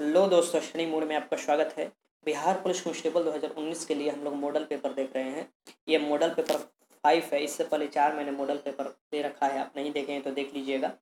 Hello दोस्तों श्रेणी mode में आपका स्वागत है। बिहार पुलिस कांस्टेबल 2019 के लिए हम लोग मॉडल पेपर देख रहे हैं। ये मॉडल पेपर फाइव है, इससे पहले चार मैंने मॉडल पेपर दे रखा है। आप नहीं देखे हैं तो देख लीजिएगा।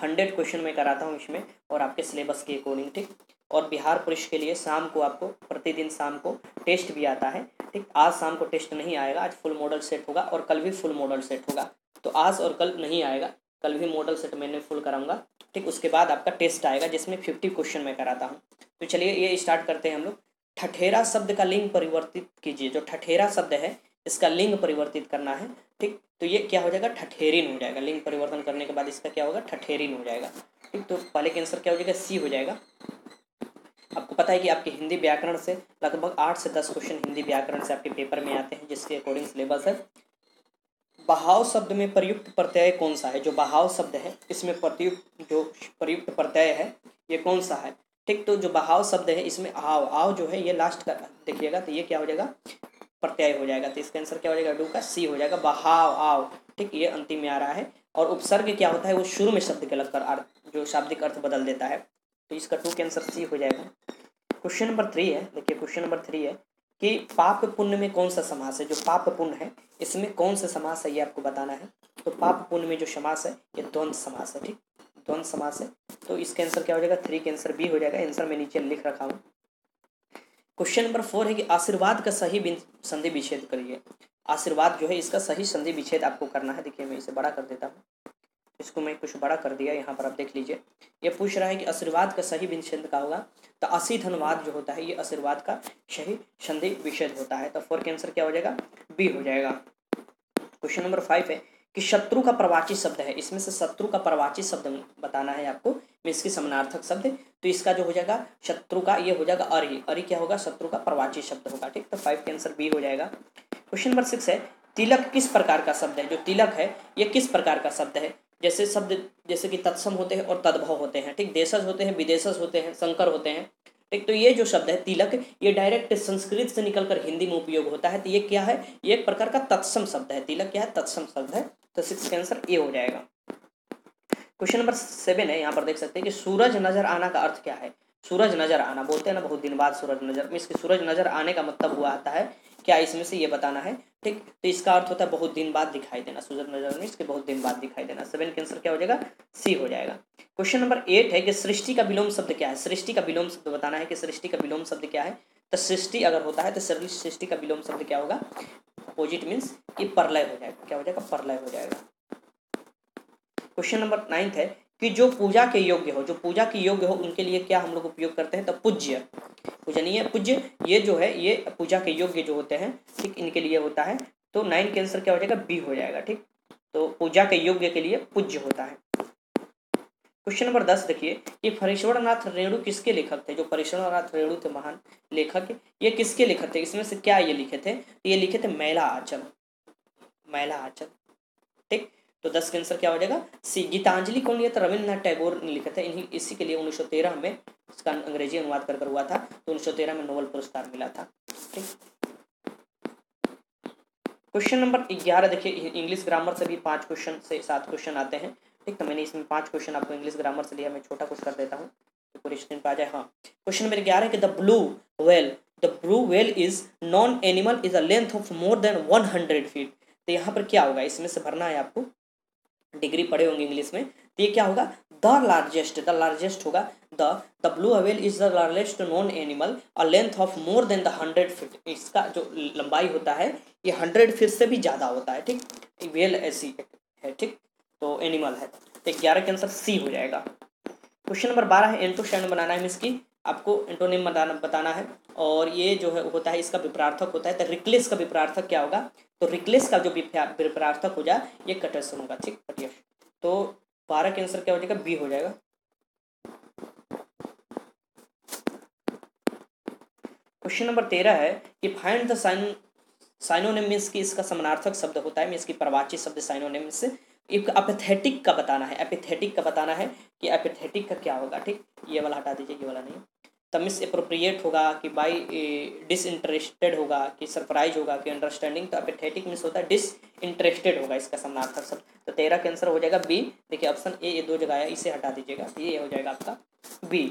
हंड्रेड क्वेश्चन मैं कराता हूँ इसमें और आपके सिलेबस के अकॉर्डिंग ठीक? और बिहार पुलिस के लिए शाम को आपको, प्रतिदिन शाम को टेस्ट भी आता है, ठीक? आज शाम को टेस्ट नहीं आएगा, आज फुल मॉडल सेट होगा और कल भी फुल मॉडल सेट होगा। तो आज और कल नहीं आएगा। कल भी मॉडल सेट मैंने फुल कराऊँगा। ठीक, उसके बाद आपका टेस्ट आएगा, जिसमें फिफ्टी क्वेश्चन मैं कराता हूँ। तो चलिए, ये स्टार्ट करते हैं हम लोग। ठठेरा शब्द का लिंग परिवर्तित कीजिए। जो ठठेरा शब्द है, इसका लिंग परिवर्तित करना है। ठीक तो ये क्या हो जाएगा? ठठेरिन हो जाएगा। लिंग परिवर्तन करने के बाद इसका क्या होगा? ठठेरिन हो जाएगा। ठीक तो पहले के आंसर क्या हो जाएगा? सी हो जाएगा। आपको पता है कि आपके हिंदी व्याकरण से लगभग आठ से दस क्वेश्चन हिंदी व्याकरण से आपके पेपर में आते हैं, जिसके अकॉर्डिंग सिलेबस है। बहाव शब्द में प्रयुक्त प्रत्यय कौन सा है? जो बहाव शब्द है, इसमें प्रयुक्त, जो प्रयुक्त प्रत्यय है, ये कौन सा है? ठीक तो जो बहाव शब्द है, इसमें आव आव जो है, ये लास्ट का, देखिएगा तो ये क्या हो जाएगा? प्रत्यय हो जाएगा तो इसका आंसर क्या हो जाएगा? डू का सी हो जाएगा, बहाव आव ठीक, ये अंतिम में आ रहा है, और उपसर्ग क्या होता है? वो शुरू में शब्द के लगकर अर्थ जो शाब्दिक अर्थ बदल देता है। तो इसका टू के आंसर सी हो जाएगा। क्वेश्चन नंबर थ्री है, देखिए क्वेश्चन नंबर थ्री है। कि पाप पुण्य में कौन सा समास है? जो पाप पुण्य है, इसमें कौन सा समास है ये आपको बताना है। तो पाप पुण्य में जो समास है, ये द्वंद समास है, ठीक? द्वंद समास है। तो इसका आंसर क्या हो जाएगा? थ्री के आंसर बी हो जाएगा। आंसर मैं नीचे लिख रखा हूँ। क्वेश्चन नंबर फोर है कि आशीर्वाद का सही संधि विच्छेद करिए। आशीर्वाद जो है, इसका सही संधि विच्छेद आपको करना है। देखिए, मैं इसे बड़ा कर देता हूँ। इसको मैं कुछ बड़ा कर दिया, यहाँ पर आप देख लीजिए। ये पूछ रहा है कि आशीर्वाद का सही विच्छेद का होगा? तो असी धनवाद जो होता है, ये आशीर्वाद का सही संधि विच्छेद होता है। तो फोर के आंसर क्या हो जाएगा? बी हो जाएगा। क्वेश्चन नंबर फाइव है कि शत्रु का प्रवाची शब्द है। इसमें से शत्रु का प्रवाची शब्द बताना है आपको। मैं इसकी समानार्थक शब्द। तो इसका जो हो जाएगा, शत्रु का, ये हो जाएगा अरि। अरि क्या होगा? शत्रु का प्रवाची शब्द होगा, ठीक? तो फाइव के आंसर बी हो जाएगा। क्वेश्चन नंबर सिक्स है, तिलक किस प्रकार का शब्द है? जो तिलक है, ये किस प्रकार का शब्द है? जैसे शब्द, जैसे कि तत्सम होते हैं और तद्भव होते हैं, ठीक? देशज होते हैं, विदेशज होते हैं, संकर होते हैं, ठीक? तो ये जो शब्द है, तिलक, ये डायरेक्ट संस्कृत से निकलकर हिंदी में उपयोग होता है। तो ये क्या है? ये एक प्रकार का तत्सम शब्द है। तिलक क्या है? तत्सम शब्द है। तो सिक्स का आंसर ए हो जाएगा। क्वेश्चन नंबर सेवन है। यहाँ पर देख सकते हैं कि सूरज नज़र आना का अर्थ क्या है? सूरज नज़र आना, बोलते हैं ना, बहुत दिन बाद सूरज नज़र इसके सूरज नज़र आने का मतलब हुआ आता है क्या इसमें से ये बताना है? ठीक तो इसका अर्थ होता है बहुत दिन बाद दिखाई देना। सूरज नज़र में इसके बहुत दिन बाद दिखाई देना। सेवन के आंसर क्या हो जाएगा? सी हो जाएगा। क्वेश्चन नंबर एट है कि सृष्टि का विलोम शब्द क्या है? सृष्टि का विलोम शब्द बताना है कि सृष्टि का विलोम शब्द क्या है? तो सृष्टि अगर होता है तो सृष्टि का विलोम शब्द क्या होगा? अपोजिट मीन्स कि परलय हो जाएगा। क्या हो जाएगा? परलय हो जाएगा। क्वेश्चन नंबर नाइन्थ है कि जो पूजा के योग्य हो, जो पूजा के योग्य हो, उनके लिए क्या हम लोग उपयोग करते हैं? तो पूज्य। पूजनीय, पूज्य, ये जो है, ये पूजा के योग्य जो होते हैं, ठीक, इनके लिए होता है। तो नाइन के आंसर क्या हो जाएगा? बी हो जाएगा, ठीक। तो पूजा के योग्य के लिए पूज्य होता है। क्वेश्चन नंबर दस देखिए कि फरेश्वरनाथ रेणु किसके लेखक थे? जो फरेश्वरनाथ रेणु थे महान लेखक, ये किसके लेखक थे? इसमें से क्या ये लिखे थे? ये लिखे थे मैला आंचल। मैला आंचल, ठीक। तो दस के आंसर क्या हो जाएगा? सी, गीतांजलि कौन लिया था? रविन्द्रनाथ टैगोर ने लिखा था। इन्हीं, इसी के लिए उन्नीस सौ तेरह में इसका अंग्रेज़ी अनुवाद कर कर हुआ था तो उन्नीस में नोबल पुरस्कार मिला था। ठीक? क्वेश्चन नंबर ग्यारह, देखिए इंग्लिश ग्रामर से भी पाँच क्वेश्चन से सात क्वेश्चन आते हैं। ठीक तो मैंने इसमें पाँच क्वेश्चन आपको इंग्लिश ग्रामर से लिया, मैं छोटा कुछ कर देता हूँ। तो पूरी स्क्रीन पर आ जाए हाँ। क्वेश्चन नंबर ग्यारह कि the blue whale the blue whale is known animal is a length of more than one hundred feet तो यहाँ पर क्या होगा? इसमें से भरना है आपको। डिग्री पढ़े होंगे इंग्लिश में तो ये क्या होगा? द लार्जेस्ट द लार्जेस्ट होगा। The the blue whale is the largest known animal a length of more than the hundred feet इसका जो लंबाई होता है, ये हंड्रेड फीट से भी ज़्यादा होता है, ठीक? वेल ऐसी है, ठीक? तो एनिमल है। तो ग्यारह के आंसर सी हो जाएगा। क्वेश्चन नंबर बारह है एंटोस्टैंड बनाना है इसकी। आपको एंटोनिम बताना बताना है। और ये जो है, होता है, इसका विपरार्थक होता है। तो रिक्लेस का विपरार्थक क्या होगा? तो रिक्लेस का जो विपरार्थक हो जाए ये कटरसन होगा, ठीक? कटियस तो बारह के आंसर क्या हो जाएगा? बी हो जाएगा। क्वेश्चन नंबर तेरह है कि find the sign synonym means की इसका समानार्थक शब्द होता है मीन्स की प्रवाची शब्द साइनोनिम से एक एपिथेटिक का बताना है एपिथेटिक का बताना है कि एपिथेटिक का क्या होगा, ठीक? ये वाला हटा दीजिए, ये वाला नहीं। तो मिस अप्रोप्रिएट होगा कि बाई डिसइंटरेस्टेड होगा, कि सरप्राइज़ होगा, कि अंडरस्टैंडिंग तो एपिथेटिक मिस होता है डिसइंटरेस्टेड होगा इसका समानार्थक शब्द तो तेरह का आंसर हो जाएगा बी देखिए ऑप्शन ए ये दो जगह है इसे हटा दीजिएगा ये हो जाएगा आपका बी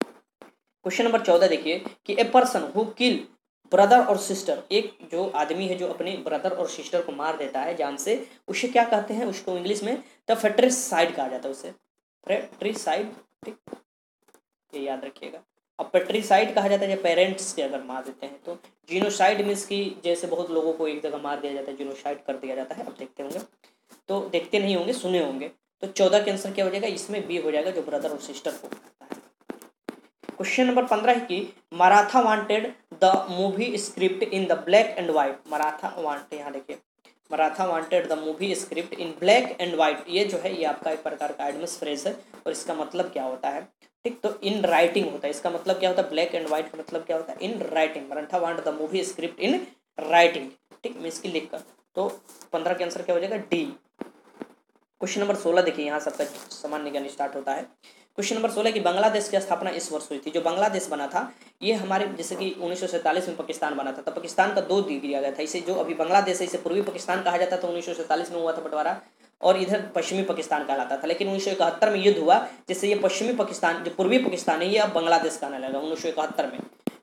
क्वेश्चन नंबर चौदह देखिए, कि a person who kill brother और सिस्टर एक जो आदमी है जो अपने ब्रदर और सिस्टर को मार देता है जान से, उसे क्या कहते हैं? उसको इंग्लिश में द फेट्रिसाइड कहा जाता है उसे। फेट्रिसाइड ठीक? ये याद रखिएगा। अब पेट्रीसाइड कहा जाता है, जब पेरेंट्स के अगर मार देते हैं तो जीनोसाइड मीन्स की जैसे बहुत लोगों को एक जगह मार दिया जाता है जीनोसाइड कर दिया जाता है अब देखते होंगे। तो देखते नहीं होंगे, सुने होंगे। तो चौदह के आंसर क्या हो जाएगा? इसमें बी हो जाएगा जो ब्रदर और सिस्टर को क्वेश्चन नंबर पंद्रह है कि Martha wanted the movie script in the black and white Martha want यहाँ देखिए। Martha wanted the movie script in black and white ये जो है, ये आपका एक प्रकार का एडमिस फ्रेज है, और इसका मतलब क्या होता है? ठीक तो इन राइटिंग होता है। इसका मतलब क्या होता है? ब्लैक एंड व्हाइट का मतलब क्या होता है? In writing Martha want the movie script in writing ठीक मीन्स की लिख कर तो पंद्रह के आंसर क्या हो जाएगा? डी क्वेश्चन नंबर सोलह, देखिए, यहाँ सबका सामान्य ज्ञान स्टार्ट होता है। क्वेश्चन नंबर सोलह की बांग्लादेश की स्थापना इस वर्ष हुई थी। जो बांग्लादेश बना था, ये हमारे, जैसे कि उन्नीस में पाकिस्तान बना था तो पाकिस्तान का दी दिया गया था। इसे जो अभी बांग्लादेश है, इसे पूर्वी पाकिस्तान कहा जाता था, उन्नीस में हुआ था बंटवारा और इधर पश्चिमी पाकिस्तान कहलाता था। लेकिन उन्नीस सौ इकहत्तर में युद्ध हुआ जिससे ये पश्चिमी पाकिस्तान जो पूर्वी पाकिस्तान है ये अब बांग्लादेश कहने लगा उन्नीस सौ इकहत्तर में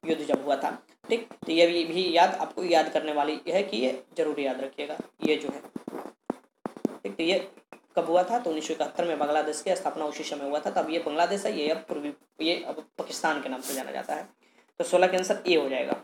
युद्ध जब हुआ था। ठीक तो ये भी, भी याद आपको याद करने वाली है कि ये ज़रूर याद रखिएगा ये जो है। ठीक तो ये कब हुआ था? तो उन्नीस सौ इकहत्तर में बांग्लादेश की स्थापना उसी समय हुआ था तब ये बांग्लादेश है ये अब पूर्वी ये अब पाकिस्तान के नाम से जाना जाता है। तो सोलह के आंसर ए हो जाएगा।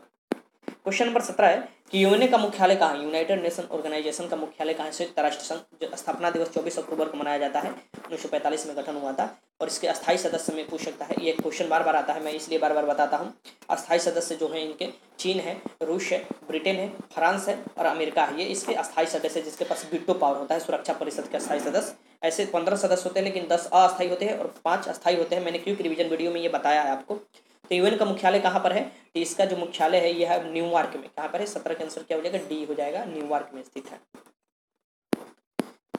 क्वेश्चन नंबर सत्रह है कि यूएनए का मुख्यालय कहाँ है? यूनाइटेड नेशन ऑर्गेनाइजेशन का मुख्यालय कहाँ है? संयुक्त राष्ट्र संघ, जो स्थापना दिवस चौबीस अक्टूबर को मनाया जाता है, उन्नीस सौ पैंतालीस में गठन हुआ था, और इसके अस्थायी सदस्य में पूछ सकता है। ये क्वेश्चन बार बार आता है, मैं इसलिए बार बार बताता हूँ। अस्थायी सदस्य जो है इनके, चीन है, रूस है, ब्रिटेन है, फ्रांस है और अमेरिका है। ये इसके अस्थायी सदस्य जिसके पास बिट्टो पावर होता है, सुरक्षा परिषद के अस्थायी सदस्य। ऐसे पंद्रह सदस्य होते हैं, लेकिन दस अस्थायी होते हैं और पाँच अस्थायी होते हैं। मैंने क्योंकि रिविजन वीडियो में ये बताया है आपको। तो यूएन का मुख्यालय कहाँ पर है? तो इसका जो मुख्यालय है, यह है न्यूयॉर्क में। कहाँ पर है? सत्रह के आंसर क्या हो जाएगा? डी हो जाएगा, न्यूयॉर्क में स्थित है।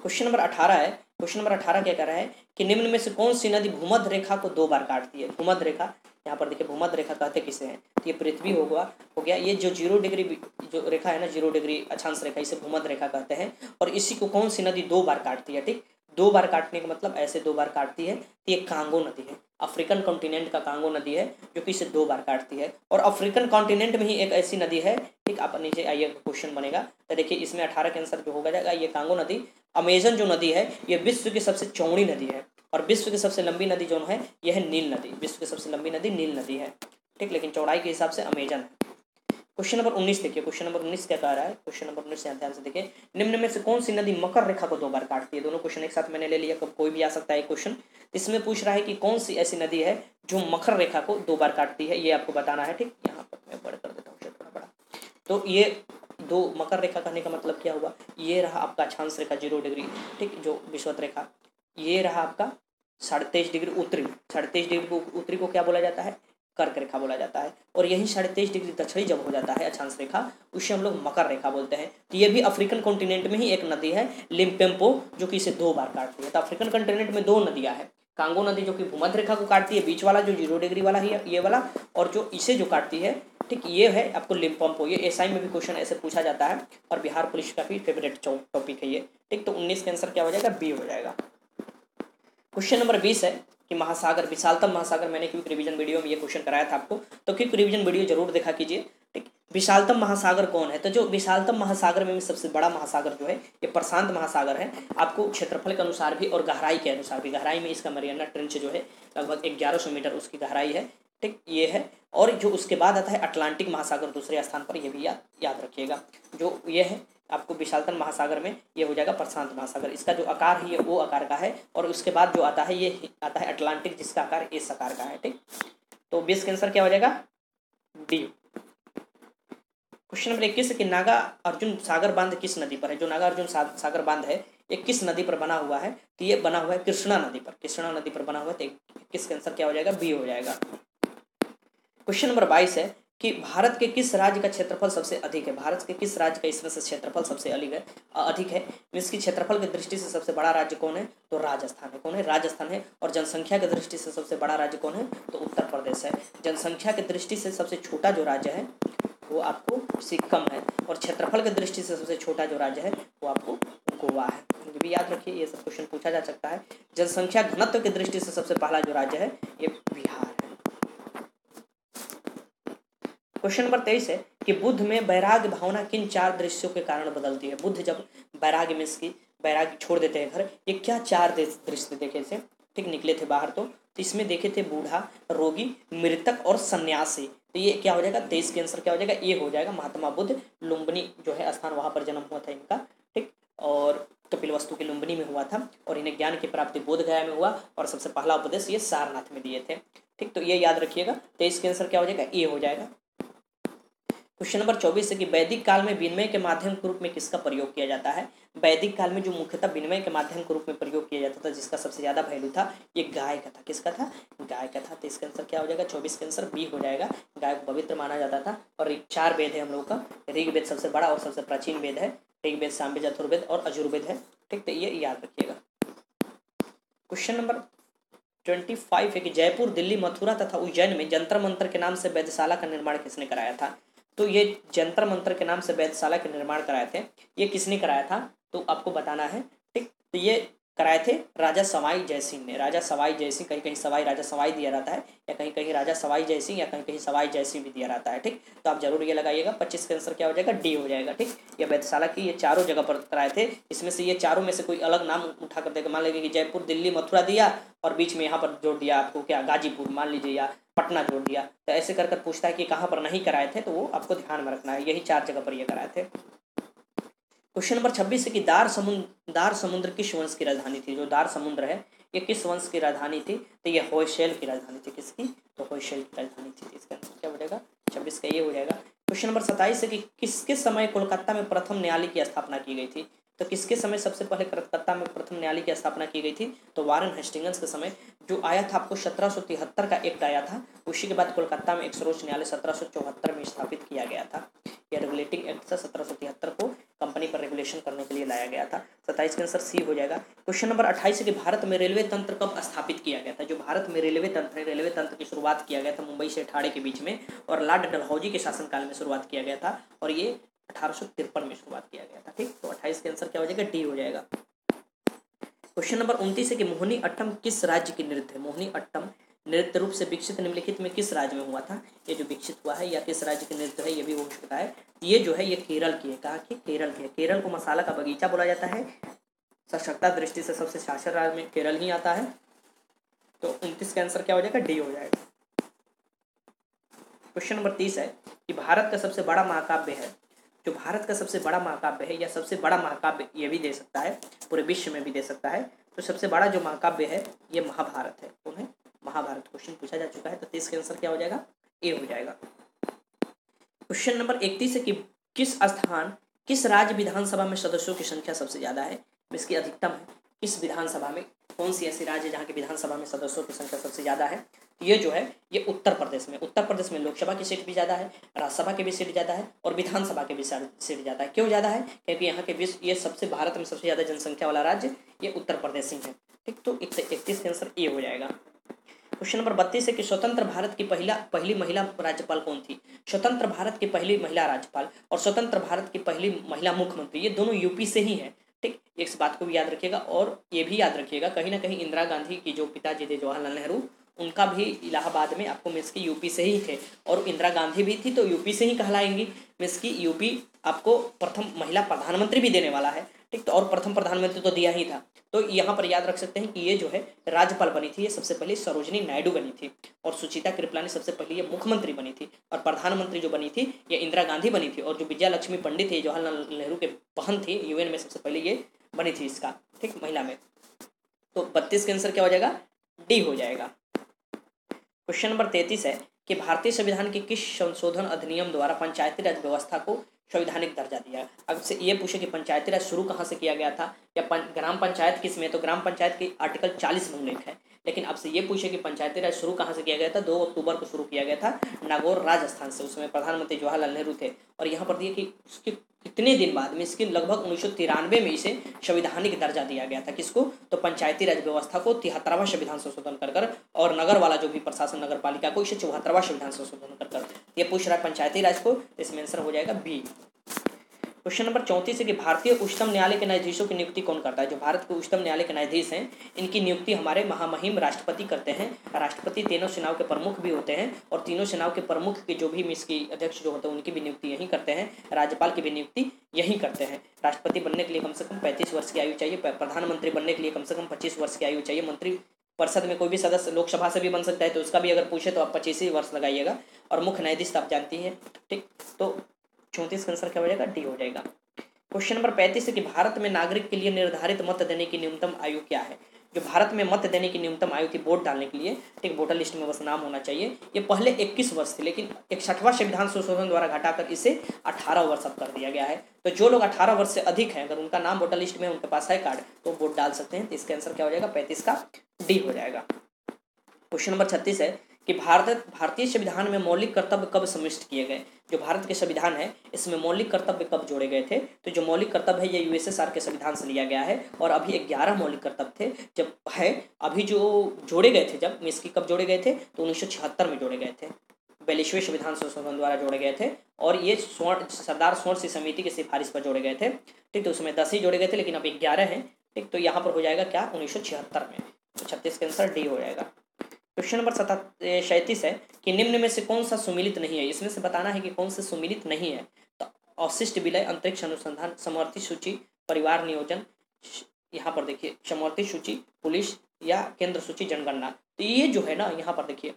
क्वेश्चन नंबर अठारह है। क्वेश्चन नंबर अठारह क्या कह रहा है? कि निम्न में से कौन सी नदी भूमध्य रेखा को दो बार काटती है? भूमध्य रेखा, यहाँ पर देखिए, भूमध्य रेखा कहते किसे हैं? तो ये पृथ्वी होगा हो गया। ये जो ज़ीरो डिग्री जो रेखा है ना, ज़ीरो डिग्री अक्षांश रेखा, इसे भूमध्य रेखा कहते हैं। और इसी को कौन सी नदी दो बार काटती है, ठीक? दो बार काटने का मतलब ऐसे दो बार काटती है तो ये कांगो नदी है। अफ्रीकन कॉन्टिनेंट का कांगो नदी है, जो कि इसे दो बार काटती है। और अफ्रीकन कॉन्टिनेंट में ही एक ऐसी नदी है, ठीक, आप नीचे आइए क्वेश्चन बनेगा। तो देखिए, इसमें अठारह के आंसर जो होगा, जाएगा, ये कांगो नदी, अमेजन जो नदी है, ये विश्व की सबसे चौड़ी नदी है। और विश्व की सबसे लंबी नदी जो है, यह है नील नदी, विश्व की सबसे लंबी नदी नील नदी है, ठीक, लेकिन चौड़ाई के हिसाब से अमेजन है। क्वेश्चन नंबर उन्नीस देखिए, क्वेश्चन नंबर उन्नीस क्या कह रहा है? क्वेश्चन नंबर उन्नीस ध्यान से देखिए। निम्न में से कौन सी नदी मकर रेखा को दो बार काटती है? दोनों क्वेश्चन एक साथ मैंने ले लिया, कब कोई भी आ सकता है क्वेश्चन। इसमें पूछ रहा है कि कौन सी ऐसी नदी है जो मकर रेखा को दो बार काटती है? ये आपको बताना है, ठीक? यहाँ पर मैं बड़ा कर देता हूँ थोड़ा बड़ा। तो ये दो मकर रेखा कहने का मतलब क्या हुआ? ये रहा आपका छांस रेखा ज़ीरो डिग्री, ठीक? जो विश्वत रेखा। ये रहा आपका साढ़े तेईस डिग्री उत्तरी। साढ़े तेईस डिग्री उत्तरी को क्या बोला जाता है? कर्क रेखा बोला जाता है। और यही साढ़े तेईस डिग्री दक्षिणी जब हो जाता है, अक्षांश रेखा, उसे हम लोग मकर रेखा बोलते हैं। तो ये भी अफ्रीकन कॉन्टिनेंट में ही एक नदी है, लिम्पेम्पो, जो कि इसे दो बार काटती है। तो अफ्रीकन कॉन्टिनेंट में दो नदियाँ हैं। कांगो नदी जो कि भूमध्य रेखा को काटती है, बीच वाला जो ज़ीरो डिग्री वाला है ये वाला, और जो इसे जो काटती है, ठीक ये है आपको लिम्पम्पो। ये एस में भी क्वेश्चन ऐसे पूछा जाता है, और बिहार पुलिस का भी फेवरेट टॉपिक है ये। ठीक तो उन्नीस के आंसर क्या हो जाएगा? बी हो जाएगा। क्वेश्चन नंबर बीस है कि महासागर, विशालतम महासागर, मैंने क्विक रिवीजन वीडियो में ये क्वेश्चन कराया था आपको तो क्विक रिवीजन वीडियो ज़रूर देखा कीजिए। ठीक, विशालतम महासागर कौन है? तो जो विशालतम महासागर में सबसे बड़ा महासागर जो है, ये प्रशांत महासागर है। आपको क्षेत्रफल के अनुसार भी और गहराई के अनुसार भी, गहराई में इसका मरियाना ट्रेंच जो है, लगभग ग्यारह सौ मीटर उसकी गहराई है। ठीक, ये है। और जो उसके बाद आता है अटलांटिक महासागर, दूसरे स्थान पर यह भी याद याद रखिएगा। जो ये है आपको विशालतन महासागर में ये हो जाएगा प्रशांत महासागर। इसका जो आकार है ये वो आकार का है और उसके बाद जो आता है ये आता है अटलांटिक, जिसका आकार इस आकार का है, ठीक? तो बीस के आंसर क्या हो जाएगा? डी। क्वेश्चन नंबर इक्कीस कि नागा अर्जुन सागर बाँध किस नदी पर है? जो नागा अर्जुन सागर बाँध है, ये किस नदी पर बना हुआ है? तो ये बना हुआ है कृष्णा नदी पर। कृष्णा नदी पर बना हुआ है तो इक्कीस का आंसर क्या हो जाएगा? बी हो जाएगा। क्वेश्चन नंबर बाईस है कि भारत के किस राज्य का क्षेत्रफल सबसे अधिक है? भारत के किस राज्य का इसमें से क्षेत्रफल सबसे अधिक है? अधिक है। मीन्स की क्षेत्रफल की दृष्टि से सबसे बड़ा राज्य कौन है? तो राजस्थान है। कौन है? राजस्थान है। और जनसंख्या की दृष्टि से सबसे बड़ा राज्य कौन है? तो उत्तर प्रदेश है। जनसंख्या की दृष्टि से सबसे छोटा जो राज्य है, वो आपको सिक्किम है। और क्षेत्रफल की दृष्टि से सबसे छोटा जो राज्य है, वो आपको गोवा है। ये भी याद रखिए, ये सब क्वेश्चन पूछा जा सकता है। जनसंख्या घनत्व की दृष्टि से सबसे पहला जो राज्य है, ये बिहार क्वेश्चन नंबर तेईस है कि बुद्ध में वैराग्य भावना किन चार दृश्यों के कारण बदलती है? बुद्ध जब वैराग्य में इसकी वैराग्य छोड़ देते हैं घर ये क्या चार दृश्य देखे थे? ठीक निकले थे बाहर तो, तो इसमें देखे थे बूढ़ा रोगी मृतक और सन्यासी। तो ये क्या हो जाएगा? तेईस के आंसर क्या हो जाएगा? ये हो जाएगा महात्मा बुद्ध लुम्बनी जो है स्थान वहाँ पर जन्म हुआ था इनका। ठीक और कपिल वस्तु की लुम्बनी में हुआ था और इन्हें ज्ञान की प्राप्ति बोध गया में हुआ और सबसे पहला उपदेश ये सारनाथ में दिए थे। ठीक तो ये याद रखिएगा तेईस के आंसर क्या हो जाएगा? ये हो जाएगा क्वेश्चन नंबर चौबीस है कि वैदिक काल में विनिमय के माध्यम के रूप में किसका प्रयोग किया जाता है? वैदिक काल में जो मुख्यतः विनिमय के माध्यम के रूप में प्रयोग किया जाता था, जिसका सबसे ज़्यादा वैल्यू था, ये गाय का था। किसका था? गाय का था। तो इसका आंसर क्या हो जाएगा? चौबीस का आंसर बी हो जाएगा। गाय को पवित्र माना जाता था। और चार वेद है हम लोग का। ऋग्वेद सबसे बड़ा और सबसे प्राचीन वेद है। ऋग्वेद सामवेद अथुर्वेद और अजुर्वेद है। ठीक तो ये याद रखिएगा। क्वेश्चन नंबर ट्वेंटी फाइव है कि जयपुर, दिल्ली, मथुरा तथा उज्जैन में जंतर मंत्र के नाम से वैद्यशाला का निर्माण किसने कराया था? तो ये जंतर मंत्र के नाम से वैधशाला के निर्माण कराए थे। ये किसने कराया था? तो आपको बताना है, ठीक? तो ये कराए थे, राजा सवाई जयसिंह ने। राजा सवाई जयसिंह कहीं कहीं सवाई राजा सवाई दिया रहता है, या कहीं कहीं राजा सवाई जयसिंह या कहीं कहीं सवाई जयसिंह भी दिया रहता है, ठीक? तो आप ज़रूर ये लगाइएगा, पच्चीस का आंसर क्या हो जाएगा? डी हो जाएगा, ठीक? ये वैद्यशाला की ये चारों जगह पर कराए थे, इसमें से ये चारों में से कोई अलग नाम उठा कर देगा। मान लीजिए कि जयपुर, दिल्ली, मथुरा दिया, और बीच में यहाँ पर जोड़ दिया आपको क्या? गाजीपुर, मान लीजिए, या पटना जोड़ दिया। तो ऐसे कर कर पूछता है कि कहाँ पर नहीं कराए थे तो वो आपको ध्यान में रखना है। यही चार जगह पर ये कराए थे। क्वेश्चन नंबर छब्बीस है कि दार समुद्र दार समुद्र किस वंश की राजधानी थी? जो दार समुद्र है, ये किस वंश की राजधानी थी? तो ये होशेल की राजधानी थी किसकी? तो होशेल की राजधानी थी इसका आंसर। क्या बढ़ेगा छब्बीस का ये हो जाएगा। क्वेश्चन नंबर सत्ताईस है कि किस किस समय कोलकाता में प्रथम न्यायालय की स्थापना की गई थी? तो किसके समय सबसे पहले कलकत्ता में प्रथम न्यायालय की स्थापना की गई थी? तो वारन हेस्टिंगस के समय, जो आया था आपको सत्रह सौ तिहत्तर का एक्ट आया था, उसी के बाद कोलकाता में एक सर्वोच्च न्यायालय सत्रह सौ चौहत्तर में स्थापित किया गया था। यह रेगुलेटिंग एक्ट था, सत्रह सौ तिहत्तर को कंपनी पर रेगुलेशन करने के लिए लाया गया था। सत्ताईस के आंसर सी हो जाएगा। क्वेश्चन नंबर अट्ठाईस कि भारत में रेलवे तंत्र कब स्थापित किया गया था? जो भारत में रेलवे तंत्र है, रेलवे तंत्र की शुरुआत किया गया था मुंबई से अठाड़े के बीच में, और लॉर्ड डलहौजी के शासनकाल में शुरुआत किया गया था, और ये अठारह में शुरुआत किया गया था, ठीक? तो अट्ठाईस के आंसर क्या हो जाएगा? डी हो जाएगा। क्वेश्चन नंबर उनतीस है कि मोहनी अट्टम किस राज्य की नृत्य है? मोहनी अट्टम नृत्य रूप से विकसित निम्नलिखित में किस राज्य में हुआ था? ये जो विकसित हुआ है, या किस राज्य की नृत्य है, ये भी हो सकता है ये जो है, ये केरल की है, कहा कि केरल की है। केरल को मसाला का बगीचा बोला जाता है। सशक्ता दृष्टि से सबसे शासन राज्य में केरल ही आता है। तो उनतीस का आंसर क्या हो जाएगा? डी हो जाएगा। क्वेश्चन नंबर तीस है कि भारत का सबसे बड़ा महाकाव्य है। जो भारत का सबसे बड़ा महाकाव्य है या सबसे बड़ा महाकाव्य ये भी दे सकता है, पूरे विश्व में भी दे सकता है तो सबसे बड़ा जो महाकाव्य है, ये महाभारत है। कौन है महाभारत क्वेश्चन पूछा जा चुका है तो तीस का आंसर क्या हो जाएगा? ए हो जाएगा। क्वेश्चन नंबर इकतीस है कि किस स्थान, किस राज्य विधानसभा में सदस्यों की संख्या सबसे ज़्यादा है? इसकी अधिकतम है। किस विधानसभा में कौन सी ऐसी राज्य जहाँ की विधानसभा में सदस्यों की संख्या सबसे ज़्यादा है? ये जो है, ये उत्तर प्रदेश में। उत्तर प्रदेश में लोकसभा की सीट भी ज़्यादा है, राज्यसभा की भी सीट ज़्यादा है और विधानसभा की भी सीट ज़्यादा है। क्यों ज़्यादा है? क्योंकि यहाँ के विश्व, ये सबसे, भारत में सबसे ज़्यादा जनसंख्या वाला राज्य ये उत्तर प्रदेश ही है। ठीक तो इकतीस के आंसर ये हो जाएगा। क्वेश्चन नंबर बत्तीस है कि स्वतंत्र भारत की पहला, पहली महिला राज्यपाल कौन थी? स्वतंत्र भारत की पहली महिला राज्यपाल और स्वतंत्र भारत की पहली महिला मुख्यमंत्री, ये दोनों यूपी से ही है। इस बात को भी याद रखिएगा और ये भी याद रखिएगा, कहीं ना कहीं इंदिरा गांधी की जो पिताजी थे, जवाहरलाल नेहरू, उनका भी इलाहाबाद में आपको मिस की यूपी से ही थे और इंदिरा गांधी भी थी तो यूपी से ही कहलाएँगी। मिस की यूपी आपको प्रथम महिला प्रधानमंत्री भी देने वाला है, ठीक? तो और प्रथम प्रधानमंत्री तो दिया ही था। तो यहाँ पर याद रख सकते हैं कि ये जो है राज्यपाल बनी थी, ये सबसे पहले सरोजनी नायडू बनी थी और सुचिता कृपलानी सबसे पहले ये मुख्यमंत्री बनी थी और प्रधानमंत्री जो बनी थी, ये इंदिरा गांधी बनी थी और जो विजया लक्ष्मी पंडित थी, जवाहरलाल नेहरू के बहन थी, यूएन में सबसे पहले ये बनी थी इसका, ठीक, महिला में। तो बत्तीस का आंसर क्या हो जाएगा? डी हो जाएगा। क्वेश्चन नंबर तैतीस है कि भारतीय संविधान के किस संशोधन अधिनियम द्वारा पंचायती राज व्यवस्था को संविधानिक दर्जा दिया अब से ये पूछे कि पंचायती राज शुरू कहाँ से किया गया था? या ग्राम पंचायत किसमें तो ग्राम पंचायत की आर्टिकल चालीस में उल्लेख है। लेकिन आपसे ये पूछे कि पंचायती राज शुरू कहाँ से किया गया था? दो अक्टूबर को शुरू किया गया था, नागौर राजस्थान से। उसमें प्रधानमंत्री जवाहरलाल नेहरू थे। और यहाँ पर दिए कि उसके कितने दिन बाद में इसके लगभग उन्नीस सौ तिरानवे में इसे संविधानिक दर्जा दिया गया था किसको? तो पंचायती राज व्यवस्था को तिहत्तरवा संविधान संशोधन कर कर और नगर वाला जो भी प्रशासन नगर पालिका को इसे चौहत्तरवा संविधान संशोधन कर कर। ये पूछ रहा है पंचायती राज को, इसमें आंसर हो जाएगा बी क्वेश्चन नंबर चौंतीस है कि भारतीय उच्चतम न्यायालय के न्यायाधीशों की नियुक्ति कौन करता है? जो भारत के उच्चतम न्यायालय के न्यायाधीश हैं, इनकी नियुक्ति हमारे महामहिम राष्ट्रपति करते हैं। राष्ट्रपति तीनों सेनाओं के प्रमुख भी होते हैं और तीनों सेनाओं के प्रमुख के जो भी मिस की अध्यक्ष जो होते हैं, उनकी भी नियुक्ति यहीं करते हैं। राज्यपाल की भी नियुक्ति यहीं करते हैं। राष्ट्रपति बनने के लिए कम से कम पैंतीस वर्ष की आयु चाहिए प्रधानमंत्री बनने के लिए कम से कम पच्चीस वर्ष की आयु चाहिए। मंत्री परिषद में कोई भी सदस्य लोकसभा से भी बन सकता है तो उसका भी अगर पूछे तो आप पच्चीस वर्ष लगाइएगा। और मुख्य न्यायाधीश आप जानती हैं, ठीक? तो चौंतीस का आंसर क्या हो जाएगा? डी हो जाएगा। क्वेश्चन नंबर पैंतीस है कि भारत में नागरिक के लिए निर्धारित मत देने की न्यूनतम आयु क्या है? जो भारत में मत देने की न्यूनतम आयु थी, वोट डालने के लिए, ठीक वोटर लिस्ट में बस नाम होना चाहिए। ये पहले 21 वर्ष थी, लेकिन इकसठवां संविधान संशोधन द्वारा घटाकर इसे 18 वर्ष अब कर दिया गया है। तो जो लोग 18 वर्ष से अधिक हैं, अगर उनका नाम वोटर लिस्ट में उनके पास है कार्ड तो वोट डाल सकते हैं। तो इसका आंसर क्या हो जाएगा? पैंतीस का डी हो जाएगा। क्वेश्चन नंबर छत्तीस है कि भारत, भारतीय संविधान में मौलिक कर्तव्य कब समिष्ट किए गए? जो भारत के संविधान है, इसमें मौलिक कर्तव्य कब जोड़े गए थे? तो जो मौलिक कर्तव्य है, ये यूएसएसआर के संविधान से लिया गया है और अभी ग्यारह मौलिक कर्तव्य थे। जब है, अभी जो जोड़े गए थे, जब इसकी कब जोड़े गए थे? तो उन्नीस सौ छिहत्तर में जोड़े गए थे। बयालीसवें संविधान संशोधन द्वारा जोड़े गए थे और ये स्वर्ण, सरदार स्वर्ण समिति की सिफारिश पर जोड़े गए थे। ठीक तो उसमें दस ही जोड़े गए थे, लेकिन अब ग्यारह हैं। ठीक तो यहाँ पर हो जाएगा क्या? उन्नीस सौ छिहत्तर में। तो छत्तीस के आंसर डी हो जाएगा। क्वेश्चन नंबर सता सैंतीस है कि निम्न में से कौन सा सुमिलित नहीं है? इसमें से बताना है कि कौन सा सुमिलित नहीं है। तो अवशिष्ट विलय, अंतरिक्ष अनुसंधान समर्थित सूची, परिवार नियोजन यहाँ पर देखिए समर्थित सूची, पुलिस या केंद्र सूची, जनगणना। तो ये जो है ना, यहाँ पर देखिए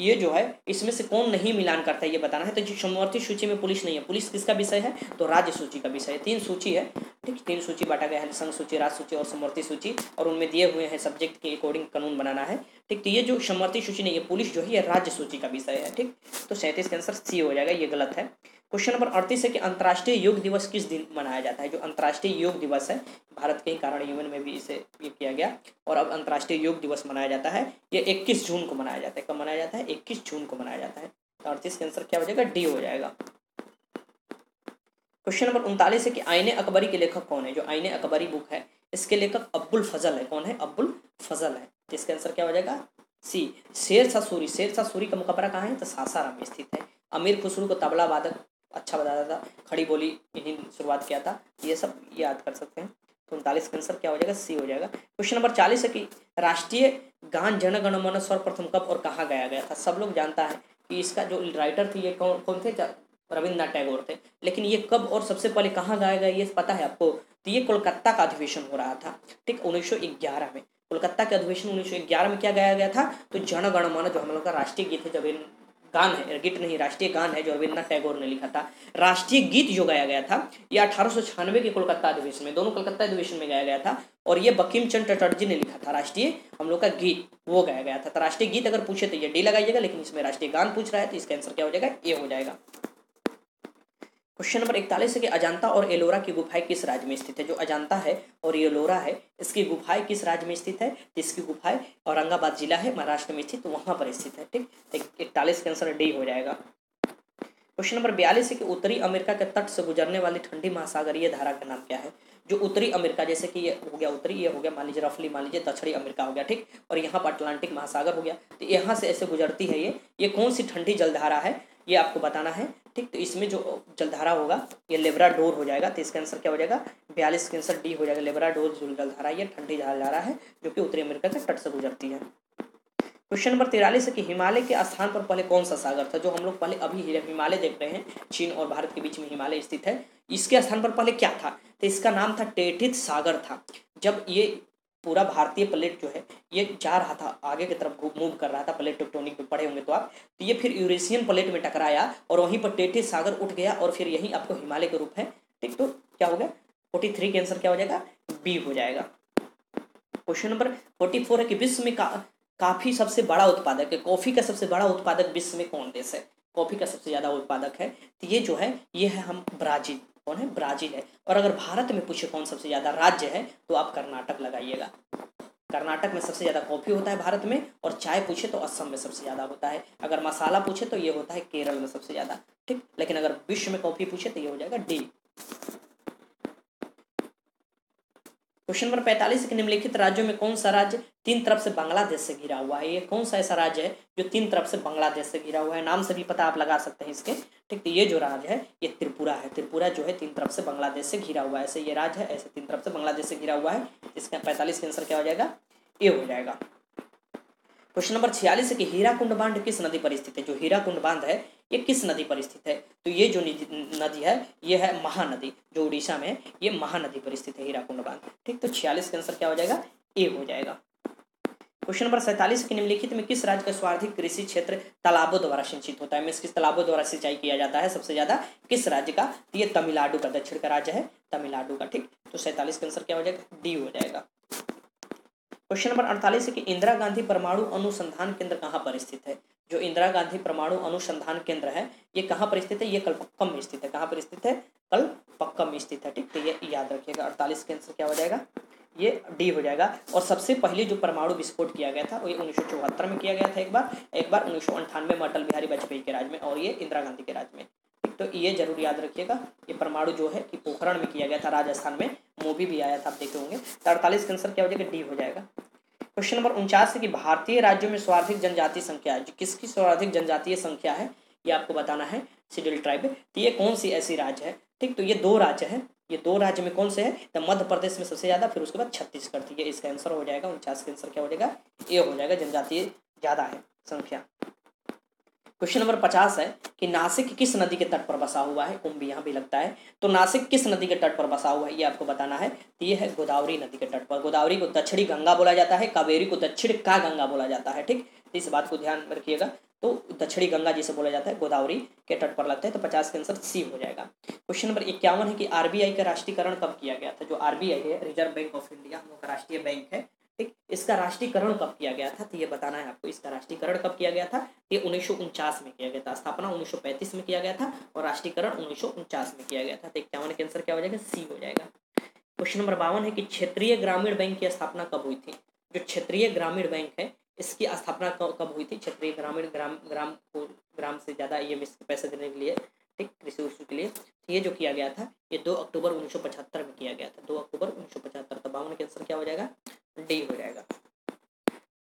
ये जो है, इसमें से कौन नहीं मिलान करता है, ये बताना है। तो समवर्ती सूची में पुलिस नहीं है। पुलिस किसका विषय है? तो राज्य सूची का विषय है। तीन सूची है, ठीक तीन सूची बांटा गया है, संघ सूची राज्य सूची और समवर्ती सूची। और उनमें दिए हुए हैं सब्जेक्ट के अकॉर्डिंग कानून बनाना है, ठीक? तो ये जो समवर्ती सूची नहीं है, पुलिस जो है, ये राज्य सूची का विषय है, ठीक? तो सैंतीस के आंसर सी हो जाएगा, ये गलत है। क्वेश्चन नंबर अड़तीस है कि अंतर्राष्ट्रीय योग दिवस किस दिन मनाया जाता है? जो अंतर्राष्ट्रीय योग दिवस है, भारत के ही कारण यूएन में भी इसे ये किया गया। और अब अंतर्राष्ट्रीय योग दिवस मनाया जाता है, ये इक्कीस जून को मनाया जाता है। कब मनाया जाता है? इक्कीस जून को मनाया जाता है। तो अड़तीस के आंसर क्या हो जाएगा? डी हो जाएगा। क्वेश्चन नंबर उनतालीस है कि आईने अकबरी के लेखक कौन है? जो आईने अकबरी बुक है, इसके लेखक अब्बुल फजल है। कौन है? अब्बुल फजल है। इसके आंसर क्या हो जाएगा? सी शेर शाह सूरी शेर शाह सूरी का मुकबरा कहाँ है? तो सासाराम स्थित है। अमीर खुसरू को तबला वादक अच्छा बताया था। खड़ी बोली, इन्हीं शुरुआत किया था। ये सब याद कर सकते हैं। तो उनतालीस का आंसर क्या हो जाएगा? सी हो जाएगा। क्वेश्चन नंबर चालीस है कि राष्ट्रीय गान जन गण मन सर्वप्रथम कब और कहाँ गाया गया था? सब लोग जानता है कि इसका जो राइटर थे, ये कौन कौन थे? रविन्द्रनाथ टैगोर थे। लेकिन ये कब और सबसे पहले कहाँ गाया गया, ये पता है आपको? तो ये कोलकाता का अधिवेशन हो रहा था, ठीक? उन्नीस सौ ग्यारह में। कोलकाता के अधिवेशन उन्नीस सौ ग्यारह में क्या गाया गया था? तो जन गण मन जो हम लोग का राष्ट्रीय गीत है, जब गान है, गीत नहीं, राष्ट्रीय गान है जो रविन्द्रनाथ टैगोर ने लिखा था। राष्ट्रीय गीत जो गाया गया था यह अठारह सौ छियानवे के कोलकाता अधिवेशन में, दोनों कोलकाता अधिवेशन में गाया गया था, और ये बकीम चंद चटर्जी ने लिखा था। राष्ट्रीय, हम लोग का गीत, वो गाया गया था। तो राष्ट्रीय गीत अगर पूछे तो ये डी लगाइएगा, लेकिन इसमें राष्ट्रीय गान पूछ रहा है तो इसका आंसर क्या हो जाएगा? ए हो जाएगा। क्वेश्चन नंबर इकतालीस है कि अजांता और एलोरा की गुफाएँ किस राज्य में स्थित है? जो अजांता है और एलोरा है, इसकी गुफाएँ किस राज्य में स्थित है? तो इसकी गुफाएँ औरंगाबाद जिला है, महाराष्ट्र में स्थित तो वहाँ पर स्थित है, ठीक? तो इकतालीस का आंसर डी हो जाएगा। क्वेश्चन नंबर बयालीस है कि उत्तरी अमेरिका के तट से गुजरने वाली ठंडी महासागरीय धारा का नाम क्या है? जो उत्तरी अमेरिका, जैसे कि ये हो गया उत्तरी, ये हो गया मान लीजिए रफली, मान लीजिए दक्षिणी अमेरिका हो गया, ठीक? और यहाँ पर अटलांटिक महासागर हो गया। तो यहाँ से ऐसे गुजरती है ये। ये कौन सी ठंडी जलधारा है? ये आपको बताना है, ठीक? तो इसमें जो जलधारा होगा, ये लेबरा डोर हो जाएगा। तो इसका आंसर क्या हो जाएगा? बयालीस का आंसर डी हो जाएगा। लेबरा डोर जो जलधारा ये ठंडी जलधारा है, जो कि उत्तरी अमेरिका के तट से गुजरती है। क्वेश्चन नंबर तिरालीस है कि हिमालय के स्थान पर पहले कौन सा सागर था? जो हम लोग पहले अभी हिमालय देख रहे हैं, चीन और भारत के बीच में हिमालय स्थित है। इसके स्थान पर पहले क्या था? तो इसका नाम था टेठित सागर था। जब ये पूरा भारतीय प्लेट जो है, ये जा रहा था, आगे की तरफ़ मूव कर रहा था प्लेट टेक्टोनिक में पढ़े होंगे तो आप। तो ये फिर यूरेशियन प्लेट में टकराया और वहीं पर टेटे सागर उठ गया और फिर यही आपको हिमालय के रूप है ठीक तो क्या हो गया? फोर्टी थ्री के आंसर क्या हो जाएगा? बी हो जाएगा। क्वेश्चन नंबर फोर्टी फोर है कि विश्व में का, काफ़ी सबसे बड़ा उत्पादक है। कॉफ़ी का सबसे बड़ा उत्पादक विश्व में कौन देश है? कॉफ़ी का सबसे ज़्यादा उत्पादक है। तो ये जो है, ये है हम ब्राज़ील। कौन है? ब्राज़ील है। और अगर भारत में पूछे कौन सबसे ज़्यादा राज्य है तो आप कर्नाटक लगाइएगा। कर्नाटक में सबसे ज़्यादा कॉफ़ी होता है भारत में, और चाय पूछे तो असम में सबसे ज़्यादा होता है। अगर मसाला पूछे तो ये होता है केरल में सबसे ज़्यादा, ठीक? लेकिन अगर विश्व में कॉफ़ी पूछे तो ये हो जाएगा डी। क्वेश्चन नंबर पैंतालीस के निम्नलिखित राज्यों में कौन सा राज्य तीन तरफ़ से बांग्लादेश से घिरा हुआ है? ये कौन सा ऐसा राज्य है जो तीन तरफ़ से बांग्लादेश से घिरा हुआ है? नाम से भी पता आप लगा सकते हैं इसके। ठीक तो ये जो राज्य है, ये त्रिपुरा है। त्रिपुरा जो है तीन तरफ़ से बांग्लादेश से घिरा हुआ है। ऐसे ये राज्य है, ऐसे तीन तरफ़ से बांग्लादेश से घिरा हुआ है। इसका पैंतालीस का आंसर क्या हो जाएगा? ए हो जाएगा। क्वेश्चन नंबर छियालीस है कि हीरा कुंड बाँध किस नदी पर स्थित है? जो हीरा कुंड बाँध है, ये किस नदी पर स्थित है? तो ये जो नदी है, ये है महानदी, जो उड़ीसा में ये महानदी पर स्थित है हीरा कुंड बाँध ठीक तो छियालीस का आंसर क्या हो जाएगा? ए हो जाएगा। क्वेश्चन नंबर सैंतालीस, के निम्नलिखित में किस राज्य का स्वार्थिक कृषि क्षेत्र तालाबों द्वारा सिंचित होता है? में किस तालाबों द्वारा सिंचाई किया जाता है सबसे ज़्यादा? किस राज्य का? तो ये तमिलनाडु का, दक्षिण का राज्य है, तमिलनाडु का। ठीक तो सैंतालीस का आंसर क्या हो जाएगा? डी हो जाएगा। क्वेश्चन नंबर अड़तालीस है कि इंदिरा गांधी परमाणु अनुसंधान केंद्र कहाँ पर स्थित है? जो इंदिरा गांधी परमाणु अनुसंधान केंद्र है, ये कहाँ पर स्थित है? ये कलपक्कम में स्थित है। कहाँ पर स्थित है? कल पक्कम में स्थित है, ठीक? तो ये याद रखिएगा, अड़तालीस के आंसर क्या हो जाएगा? ये डी हो जाएगा। और सबसे पहले जो परमाणु विस्फोट किया गया था, वो ये उन्नीस में किया गया था एक बार। एक बार उन्नीस में अटल बिहारी वाजपेयी के राज में और ये इंदिरा गांधी के राज में। तो ये ज़रूर याद रखिएगा, ये परमाणु जो है कि पोखरण में किया गया था, राजस्थान में मूवी भी आया था, आप देखे होंगे। तो अड़तालीस का आंसर क्या हो जाएगा? डी हो जाएगा। क्वेश्चन नंबर उनचास है कि भारतीय राज्यों में सर्वाधिक जनजातीय संख्या है। किसकी सर्वाधिक जनजातीय संख्या है? ये आपको बताना है शेड्यूल ट्राइब। तो ये कौन सी ऐसी राज्य है? ठीक तो ये दो राज्य है। ये दो राज्य में कौन से है? तो मध्य प्रदेश में सबसे ज़्यादा, फिर उसके बाद छत्तीसगढ़। ठीक है इसका आंसर हो जाएगा, उनचास का आंसर क्या हो जाएगा? ये हो जाएगा, जनजातीय ज़्यादा है, संख्या। क्वेश्चन नंबर पचास है कि नासिक किस नदी के तट पर बसा हुआ है? कुंभ यहाँ भी लगता है। तो नासिक किस नदी के तट पर बसा हुआ है? ये आपको बताना है। तो ये है गोदावरी नदी के तट पर। गोदावरी को दक्षिणी गंगा बोला जाता है। कावेरी को दक्षिण का गंगा बोला जाता है, ठीक? तो इस बात को ध्यान रखिएगा। तो दक्षिणी गंगा जिसे बोला जाता है, गोदावरी के तट पर लगता है। तो पचास के आंसर सी हो जाएगा। क्वेश्चन नंबर इक्यावन है कि आरबीआई का राष्ट्रीयकरण कब किया गया था? जो आरबीआई है, रिज़र्व बैंक ऑफ़ इंडिया लोग राष्ट्रीय बैंक है। ठीक? इसका राष्ट्रीयकरण कब किया गया था? तो ये बताना है आपको, इसका राष्ट्रीयकरण कब किया गया था? ये उन्नीस में किया गया था, स्थापना उन्नीस में किया गया था और राष्ट्रीयकरण उन्नीस में किया गया था। तो इक्यावन के आंसर क्या हो जाएगा? सी हो जाएगा। क्वेश्चन नंबर बावन है कि क्षेत्रीय ग्रामीण बैंक की स्थापना कब हुई थी? जो क्षेत्रीय ग्रामीण बैंक है, इसकी स्थापना कब हुई थी? क्षेत्रीय ग्रामीण, ग्राम ग्राम को, ग्राम से ज़्यादा ई पैसे देने के लिए, ठीक? कृषि उर्षि के लिए। तो ये जो किया गया था, ये दो अक्टूबर उन्नीस सौ पचहत्तर में किया गया था। दो अक्टूबर उन्नीस सौ पचहत्तर तो बावन के आंसर क्या हो जाएगा? डी हो जाएगा।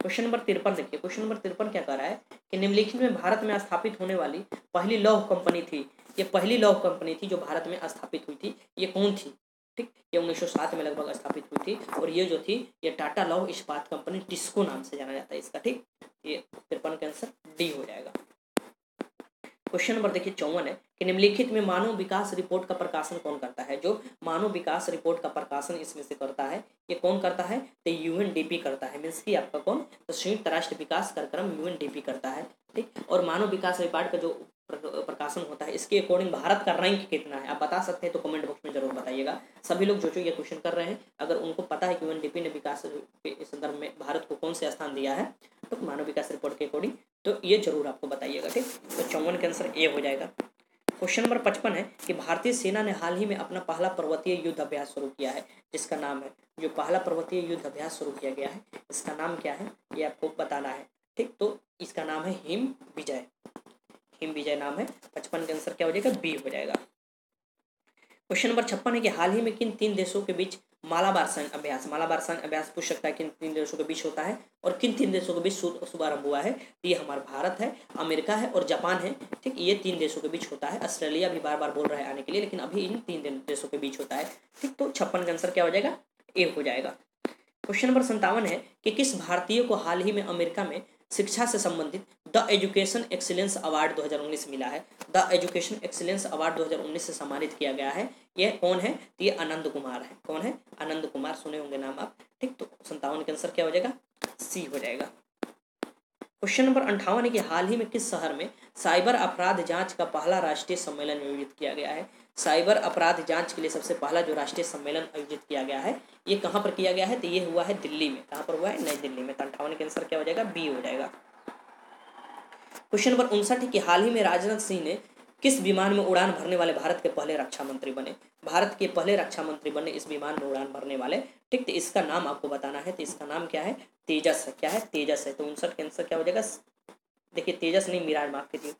क्वेश्चन नंबर तिरपन देखिए। क्वेश्चन नंबर तिरपन क्या कर रहा है कि निम्नलिखित में भारत में स्थापित होने वाली पहली लौह कंपनी थी। ये पहली लौह कंपनी थी जो भारत में स्थापित हुई थी। ये कौन थी? ठीक? ये 1907 में लगभग स्थापित हुई थी। और ये जो थी, ये टाटा लौह इस्पात कंपनी टिस्को नाम से जाना जाता है इसका। ठीक? ये तिरपन का आंसर डी हो जाएगा। क्वेश्चन नंबर देखिए चौवन है कि निम्नलिखित में मानव विकास रिपोर्ट का प्रकाशन कौन करता है? जो मानव विकास रिपोर्ट का प्रकाशन इसमें से करता है, ये कौन करता है? तो यूएनडीपी करता है। मीन्स की आपका कौन? तो संयुक्त राष्ट्र विकास कार्यक्रम यूएनडीपी करता है, ठीक? और मानव विकास रिपोर्ट का जो प्रकाशन होता है। इसके अकॉर्डिंग भारत का रैंक कितना है? आप बता सकते हैं तो कमेंट बॉक्स में ज़रूर बताइएगा। सभी लोग जो जो ये क्वेश्चन कर रहे हैं, अगर उनको पता है कि यूएनडीपी ने विकास के संदर्भ में भारत को कौन से स्थान दिया है तो मानव विकास रिपोर्ट के अकॉर्डिंग तो ये ज़रूर आपको बताइएगा, ठीक? तो चौवन के आंसर ए हो जाएगा। क्वेश्चन नंबर पचपन है कि भारतीय सेना ने हाल ही में अपना पहला पर्वतीय युद्ध अभ्यास शुरू किया है, जिसका नाम है, जो पहला पर्वतीय युद्ध अभ्यास शुरू किया गया है, इसका नाम क्या है, ये आपको बताना है, ठीक? तो इसका नाम है हिम विजय। हिम विजय नाम है, पचपन के आंसर क्या हो जाएगा? बी हो जाएगा। क्वेश्चन नंबर छप्पन है कि हाल ही में किन तीन देशों के बीच मालाबार सैन्य अभ्यास, मालाबार सैन्य अभ्यास पूछ सकता है किन तीन देशों के बीच होता है और किन तीन देशों के बीच शुभारंभ हुआ है? ये हमारा भारत है, अमेरिका है और जापान है। ठीक, ये तीन देशों के बीच होता है। ऑस्ट्रेलिया भी बार बार बोल रहा है आने के लिए, लेकिन अभी इन तीन देशों के बीच होता है। ठीक तो छप्पन का आंसर क्या हो जाएगा? ए हो जाएगा। क्वेश्चन नंबर संतावन है कि किस भारतीय को हाल ही में अमेरिका में शिक्षा से संबंधित द एजुकेशन एक्सीलेंस अवार्ड 2019 मिला है। द एजुकेशन एक्सीलेंस अवार्ड 2019 से सम्मानित किया गया है। यह कौन है? तो ये आनंद कुमार है। कौन है? आनंद कुमार, सुने होंगे नाम आप। ठीक तो संतावन के आंसर क्या हो जाएगा? सी हो जाएगा। क्वेश्चन नंबर अंठावन है कि हाल ही में किस शहर में साइबर अपराध जाँच का पहला राष्ट्रीय सम्मेलन आयोजित किया गया है? साइबर अपराध जाँच के लिए सबसे पहला जो राष्ट्रीय सम्मेलन आयोजित किया गया है, ये कहाँ पर किया गया है? तो ये हुआ है दिल्ली में। कहाँ पर हुआ है? नई दिल्ली में। तो अंठावन के आंसर क्या हो जाएगा? बी हो जाएगा। क्वेश्चन नंबर उनसठ है कि हाल ही में राजनाथ सिंह ने किस विमान में उड़ान भरने वाले भारत के पहले रक्षा मंत्री बने? भारत के पहले रक्षा मंत्री बने इस विमान में उड़ान भरने वाले? ठीक तो इसका नाम आपको बताना है तो इसका नाम क्या है? तेजस है। क्या है? तेजस है। तो उनसठ के आंसर क्या हो जाएगा? देखिए, तेजस नहीं, मिराज, माफ़ कीजिए।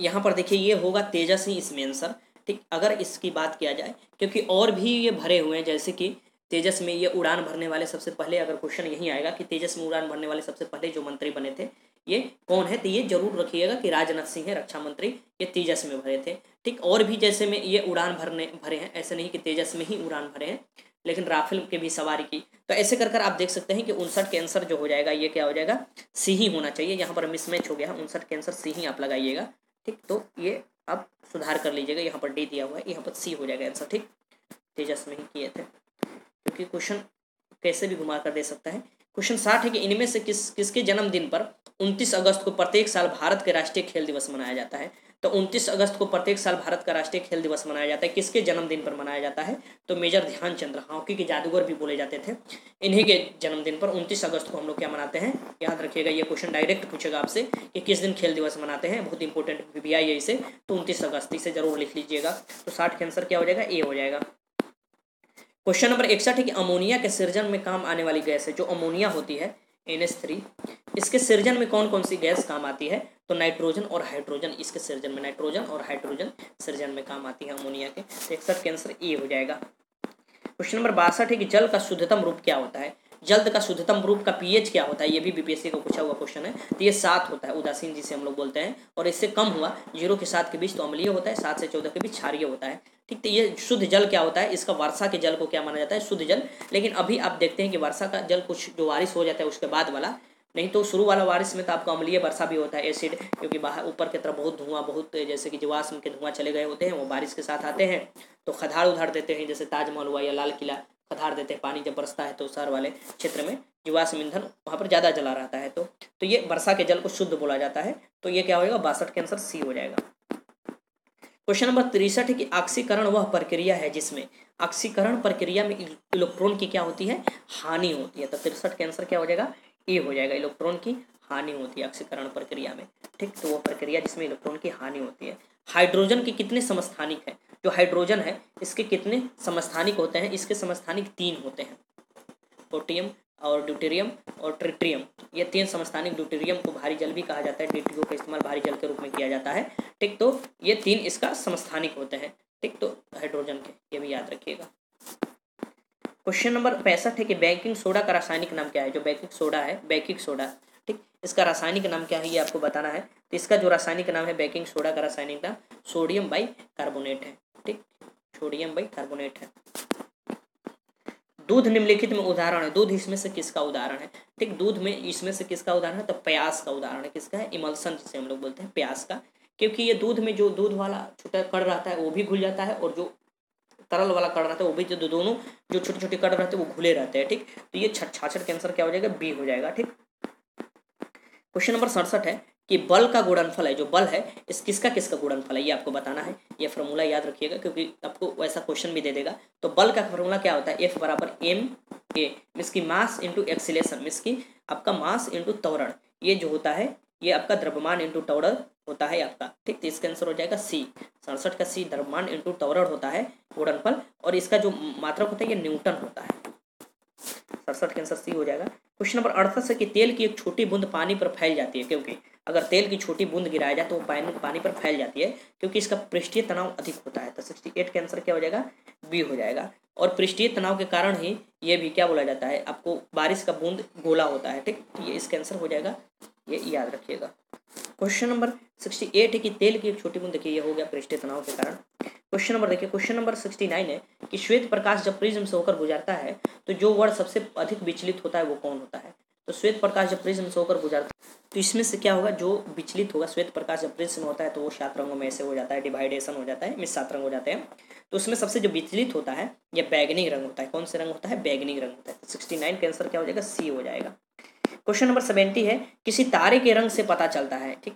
यहाँ पर देखिए, ये होगा तेजस ही इसमें आंसर। ठीक, अगर इसकी बात किया जाए, क्योंकि और भी ये भरे हुए हैं, जैसे कि तेजस में ये उड़ान भरने वाले सबसे पहले, अगर क्वेश्चन यही आएगा कि तेजस में उड़ान भरने वाले सबसे पहले जो मंत्री बने थे ये कौन है तो ये ज़रूर रखिएगा कि राजनाथ सिंह है रक्षा मंत्री ये तेजस में भरे थे। ठीक, और भी जैसे में ये उड़ान भरने, भरे हैं, ऐसे नहीं कि तेजस में ही उड़ान भरे हैं, लेकिन राफेल के भी सवारी की। तो ऐसे कर कर आप देख सकते हैं कि उनसठ के आंसर जो हो जाएगा, ये क्या हो जाएगा? सी ही होना चाहिए। यहाँ पर मिसमैच हो गया है उनसठ के आंसर सी ही आप लगाइएगा। ठीक तो ये आप सुधार कर लीजिएगा, यहाँ पर डी दिया हुआ है, यहाँ पर सी हो जाएगा आंसर। ठीक, तेजस में ही किए थे, क्योंकि क्वेश्चन कैसे भी घुमा कर दे सकता है। क्वेश्चन साठ है कि इनमें से किस, किसके जन्मदिन पर 29 अगस्त को प्रत्येक साल भारत के राष्ट्रीय खेल दिवस मनाया जाता है? तो 29 अगस्त को प्रत्येक साल भारत का राष्ट्रीय खेल दिवस मनाया जाता है। किसके जन्मदिन पर मनाया जाता है? तो मेजर ध्यानचंद्र हॉकी के जादूगर भी बोले जाते थे। इन्हीं के जन्मदिन पर 29 अगस्त को हम लोग क्या मनाते हैं? याद रखिएगा, ये क्वेश्चन डायरेक्ट पूछेगा आपसे कि किस दिन खेल दिवस मनाते हैं। बहुत इंपॉर्टेंट भी आई है इसे। तो उनतीस अगस्त इसे ज़रूर लिख लीजिएगा। तो साठ के आंसर क्या हो जाएगा? ए हो जाएगा। क्वेश्चन नंबर इकसठ है कि अमोनिया के सृजन में काम आने वाली गैस है, जो अमोनिया होती है एन एस थ्री इसके सृजन में कौन कौन सी गैस काम आती है? तो नाइट्रोजन और हाइड्रोजन। इसके सृजन में नाइट्रोजन और हाइड्रोजन सृजन में काम आती है अमोनिया के। तो इकसठ के आंसर ए हो जाएगा। क्वेश्चन नंबर बासठ है कि जल का शुद्धतम रूप क्या होता है? जल्द का शुद्धतम रूप का पीएच क्या होता है? ये भी बीपीएससी का पूछा हुआ क्वेश्चन है। तो ये सात होता है, उदासीन जिसे हम लोग बोलते हैं। और इससे कम हुआ, ज़ीरो के सात के बीच तो अम्लीय होता है, सात से चौदह के बीच क्षारीय होता है। ठीक तो ये शुद्ध जल क्या होता है? इसका वर्षा के जल को क्या माना जाता है? शुद्ध जल। लेकिन अभी आप देखते हैं कि वर्षा का जल कुछ जो बारिश हो जाता है, उसके बाद वाला। नहीं तो शुरू वाला बारिश में तो आपको अम्लीय वर्षा भी होता है एसिड क्योंकि बाहर, ऊपर की तरफ़ बहुत धुआँ, बहुत जैसे कि जीवाश्म के धुआँ चले गए होते हैं, वो बारिश के साथ आते हैं। तो खदाड़ उधार देते हैं, जैसे ताजमहल हुआ या लाल किला। खदाड़ देते हैं। पानी जब बरसता है तो शहर वाले क्षेत्र में जीवाश्म ईंधन वहाँ पर ज़्यादा जला रहता है। तो तो ये वर्षा के जल को शुद्ध बोला जाता है। तो ये क्या होगा बासठ के आंसर सी हो जाएगा। क्वेश्चन नंबर तिरसठ कि ऑक्सीकरण वह प्रक्रिया है जिसमें ऑक्सीकरण प्रक्रिया में इलेक्ट्रॉन की क्या होती है? हानि होती है। तो तिरसठ के आंसर क्या हो जाएगा? ए हो जाएगा। इलेक्ट्रॉन की हानि होती है ऑक्सीकरण प्रक्रिया में। ठीक? तो वह प्रक्रिया जिसमें इलेक्ट्रॉन की हानि होती है। हाइड्रोजन के कितने समस्थानिक हैं? जो हाइड्रोजन है, इसके कितने समस्थानिक होते हैं? इसके समस्थानिक तीन होते हैं। पोटियम और ड्यूटेरियम और ट्रिट्रियम। ये तीन समस्थानिक ड्यूटेरियम को भारी जल भी कहा जाता है। ड्यूटियो का इस्तेमाल भारी जल के रूप में किया जाता है। ठीक तो ये तीन इसका समस्थानिक होते हैं। ठीक तो हाइड्रोजन के, ये भी याद रखिएगा। क्वेश्चन नंबर पैंसठ है कि बेकिंग सोडा का रासायनिक नाम क्या है? जो बेकिंग सोडा है, बेकिंग सोडा। इसका रासायनिक नाम क्या है ये आपको बताना है। तो इसका जो रासायनिक नाम है बेकिंग सोडा का रासायनिक नाम सोडियम बाई कार्बोनेट है, ठीक? सोडियम बाई कार्बोनेट है। दूध निम्नलिखित में उदाहरण है। दूध इसमें से किसका उदाहरण है? ठीक, दूध में इसमें से किसका उदाहरण है? तो प्यास का उदाहरण है। किसका है? इमल्सन जिसे हम लोग बोलते हैं प्यास का। क्योंकि ये दूध में जो दूध वाला छोटा कड़ रहता है, वो भी घुल जाता है और जो तरल वाला कड़ रहता है, वो भी जो दोनों जो छोटे छोटे कड़ रहते हैं, वो घुले रहते हैं, ठीक? तो ये छाछठ कैंसर क्या हो जाएगा? बी हो जाएगा, ठीक? क्वेश्चन नंबर सड़सठ है कि बल का गुणनफल है, जो बल है, इस किसका किसका गुणनफल है, ये आपको बताना है। ये फॉर्मूला याद रखिएगा, क्योंकि आपको वैसा क्वेश्चन भी दे देगा। तो बल का फॉर्मूला क्या होता है? एफ़ बराबर एम ए मिस की मास इंटू एक्सीलेशन मिस की आपका मास इंटू त्वरण। ये जो होता है, ये आपका द्रव्यमान इंटू टॉर्डर होता है आपका। ठीक तो इसका आंसर हो जाएगा सी सड़सठ का सी द्रव्यमान इंटू टॉर्डर होता है, गुणनफल। और इसका जो मात्रक होता है, ये न्यूटन होता है। सड़सठ के आंसर सी हो जाएगा। क्वेश्चन नंबर अड़सठ से कि तेल की एक छोटी बूंद पानी पर फैल जाती है, क्योंकि अगर तेल की छोटी बूंद गिराया जाए तो वो पानी पानी पर फैल जाती है, क्योंकि इसका पृष्ठीय तनाव अधिक होता है। तो सिक्सटी एट का आंसर क्या हो जाएगा? बी हो जाएगा। और पृष्ठीय तनाव के कारण ही ये भी क्या बोला जाता है? आपको बारिश का बूंद गोला होता है, ठीक? ये इसका आंसर हो जाएगा। ये याद रखिएगा। क्वेश्चन नंबर सिक्सटी एट है कि तेल की एक छोटी बूंद, देखिए, ये हो गया पृष्ठीय तनाव के कारण। क्वेश्चन नंबर देखिए, क्वेश्चन नंबर सिक्सटी नाइन है कि श्वेत प्रकाश जब प्रिज्म से होकर गुजरता है तो जो वर्ड सबसे अधिक विचलित होता है वो कौन होता है? तो श्वेत प्रकाश जब प्रिज्म से होकर गुजरता है तो इसमें से क्या होगा? जो विचलित होगा, श्वेत प्रकाश जब प्रिज्म होता है तो वो सात रंगों में ऐसे हो जाता है, डिवाइडेशन हो जाता है मिस सात रंग हो जाते हैं। तो उसमें सबसे जो विचलित होता है यह बैगनी रंग होता है, कौन से रंग होता है? बैगनी रंग होता है। सिक्सटी नाइन का आंसर क्या हो जाएगा? सी हो जाएगा। क्वेश्चन नंबर सेवेंटी है, किसी तारे के रंग से पता चलता है, ठीक?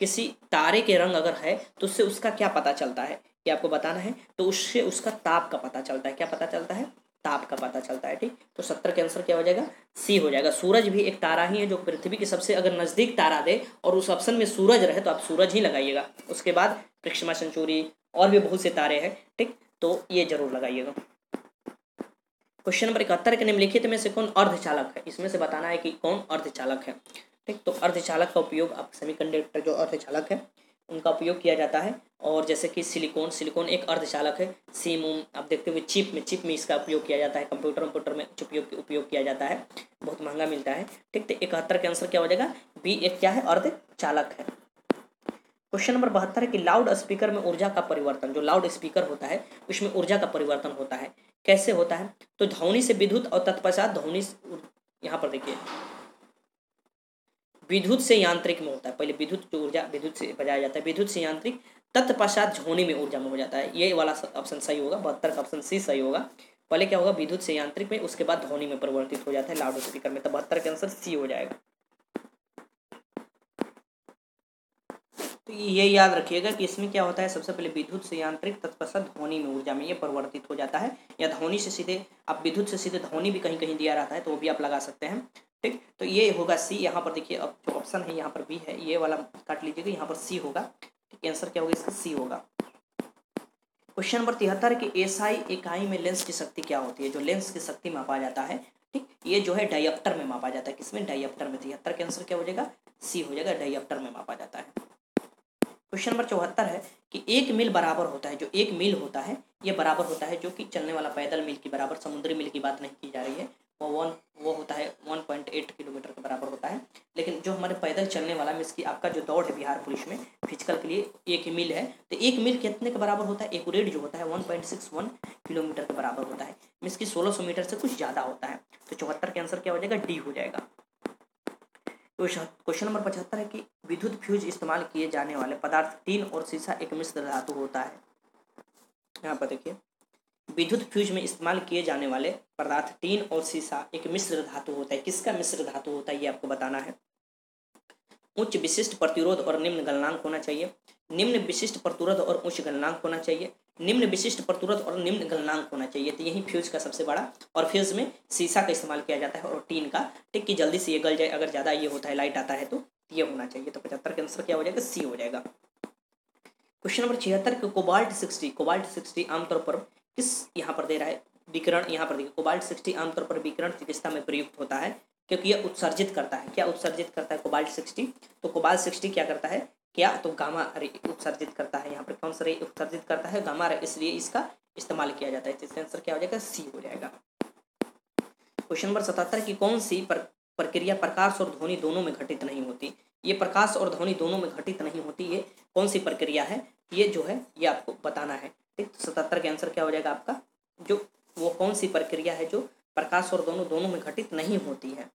किसी तारे के रंग अगर है तो उससे उसका क्या पता चलता है? ये आपको बताना है तो उससे उसका ताप का पता चलता है। क्या पता चलता है? ताप का पता चलता है, ठीक? तो सत्तर के आंसर क्या हो जाएगा? सी हो जाएगा। सूरज भी एक तारा ही है, जो पृथ्वी के सबसे अगर नज़दीक तारा दे, और उस ऑप्शन में सूरज रहे तो आप सूरज ही लगाइएगा। उसके बाद पृक्षमा सेंचुरी और भी बहुत से तारे हैं, ठीक? तो ये ज़रूर लगाइएगा। क्वेश्चन नंबर इकहत्तर के निम्नलिखित में से कौन अर्धचालक है? इसमें से बताना है कि कौन अर्धचालक है। ठीक तो अर्धचालक का उपयोग आप सेमीकंडक्टर जो अर्धचालक है, उनका उपयोग किया जाता है। और जैसे कि सिलिकॉन सिलिकॉन एक अर्धचालक है। सीम उम आप देखते हुए चिप में चिप में इसका उपयोग किया जाता है। कंप्यूटर कंप्यूटर में उपयोग उपयोग किया जाता है। बहुत महँगा मिलता है। ठीक तो इकहत्तर के आंसर क्या हो जाएगा? बी एक क्या है? अर्धचालक है। क्वेश्चन नंबर बहत्तर है कि लाउड स्पीकर में ऊर्जा का परिवर्तन, जो लाउड स्पीकर होता है, उसमें ऊर्जा का परिवर्तन होता है। कैसे होता है? तो ध्वनि से विद्युत और तत्पश्चात ध्वनि यहाँ पर देखिए। विद्युत से यांत्रिक में होता है। पहले विद्युत जो ऊर्जा, विद्युत से बजाया जाता है। विद्युत से यांत्रिक, तत्पश्चात ध्वनि में ऊर्जा में हो जाता है। ये वाला ऑप्शन सही होगा, बहत्तर का ऑप्शन सी सही होगा। पहले क्या होगा? विद्युत से यांत्रिक में, उसके बाद ध्वनि में परिवर्तित हो जाता है। लाउड स्पीकर में तो बहत्तर के आंसर सी हो जाएगा। तो ये याद रखिएगा कि इसमें क्या होता है, सबसे पहले विद्युत से यांत्रिक तत्पश्चात ध्वनि में ऊर्जा में ये परिवर्तित हो जाता है, या ध्वनि से सीधे आप विद्युत से सीधे ध्वनि भी कहीं कहीं दिया रहता है तो वो भी आप लगा सकते हैं, ठीक? तो ये होगा सी यहाँ पर देखिए, अब जो ऑप्शन है, यहाँ पर बी है, ये वाला काट लीजिएगा, यहाँ पर सी होगा, ठीक? आंसर क्या होगा, इसका सी होगा। क्वेश्चन नंबर तिहत्तर की एसआई इकाई में लेंस की शक्ति क्या होती है, जो लेंस की शक्ति मापा जाता है, ठीक? ये जो है डाइप्टर में मापा जाता है, किसमें? डाइप्टर में, तिहत्तर के आंसर क्या हो जाएगा? सी हो जाएगा डाइप्टर में मापा जाता है। क्वेश्चन नंबर चौहत्तर है कि एक मील बराबर होता है, जो एक मील होता है, ये बराबर होता है जो कि चलने वाला पैदल मील की बराबर, समुद्री मील की बात नहीं की जा रही है, वो वन, वो होता है वन पॉइंट एट किलोमीटर के बराबर होता है। लेकिन जो हमारे पैदल चलने वाला मीन्स की आपका जो दौड़ है बिहार पुलिस में, फ़िज़िकल के लिए एक मील है तो एक मील कितने के बराबर होता है? एक्यूरेट जो होता है, one point six one kilometre के बराबर होता है। मीन्स की सोलह सौ मीटर से कुछ ज़्यादा होता है। तो चौहत्तर के आंसर क्या हो जाएगा? डी हो जाएगा। क्वेश्चन नंबर पचहत्तर है कि विद्युत फ्यूज इस्तेमाल किए जाने वाले पदार्थ टीन और शीशा एक मिश्र धातु होता है। यहाँ पर देखिए, विद्युत फ्यूज में इस्तेमाल किए जाने वाले पदार्थ टीन और शीशा एक मिश्र धातु होता है। किसका मिश्र धातु होता है, ये आपको बताना है। उच्च विशिष्ट प्रतिरोध और निम्न गलनांक होना चाहिए। निम्न विशिष्ट प्रतिरोध और उच्च गलनांक होना चाहिए। निम्न विशिष्ट प्रतिरोध और निम्न गलनांक होना चाहिए। तो यही फ्यूज का सबसे बड़ा और फ्यूज में शीशा का इस्तेमाल किया जाता है और टीन का। ठीक कि जल्दी से ये गल जाए, अगर ज़्यादा ये होता है लाइट आता है तो ये होना चाहिए। तो पचहत्तर के आंसर क्या हो जाएगा? सी हो जाएगा। क्वेश्चन नंबर छिहत्तर कोबाल्ट सिक्सटी कोबाल्ट सिक्सटी आमतौर पर किस यहाँ पर दे रहा है? विकरण यहाँ पर देखिए कोबाल्ट सिक्सटी आमतौर पर विकरण चिकित्सा में प्रयुक्त होता है, क्योंकि यह उत्सर्जित करता है। क्या उत्सर्जित करता है कोबाल्ट सिक्सटी तो कोबाल्ट सिक्सटी क्या करता है? क्या तो गामा रे उत्सर्जित करता है? यहाँ पर कौन सा रे उत्सर्जित करता है? गामा रे इसलिए इसका इस्तेमाल किया जाता है। इसका आंसर क्या हो जाएगा? सी हो जाएगा। क्वेश्चन नंबर सतहत्तर की कौन सी पर, प्रक्रिया प्रकाश और ध्वनि दोनों में घटित नहीं होती? ये प्रकाश और ध्वनि दोनों में घटित नहीं होती ये कौन सी प्रक्रिया है? ये जो है ये आपको बताना है। ठीक तो सतहत्तर का आंसर क्या हो जाएगा आपका? जो वो कौन सी प्रक्रिया है जो प्रकाश और दोनों दोनों में घटित नहीं होती है?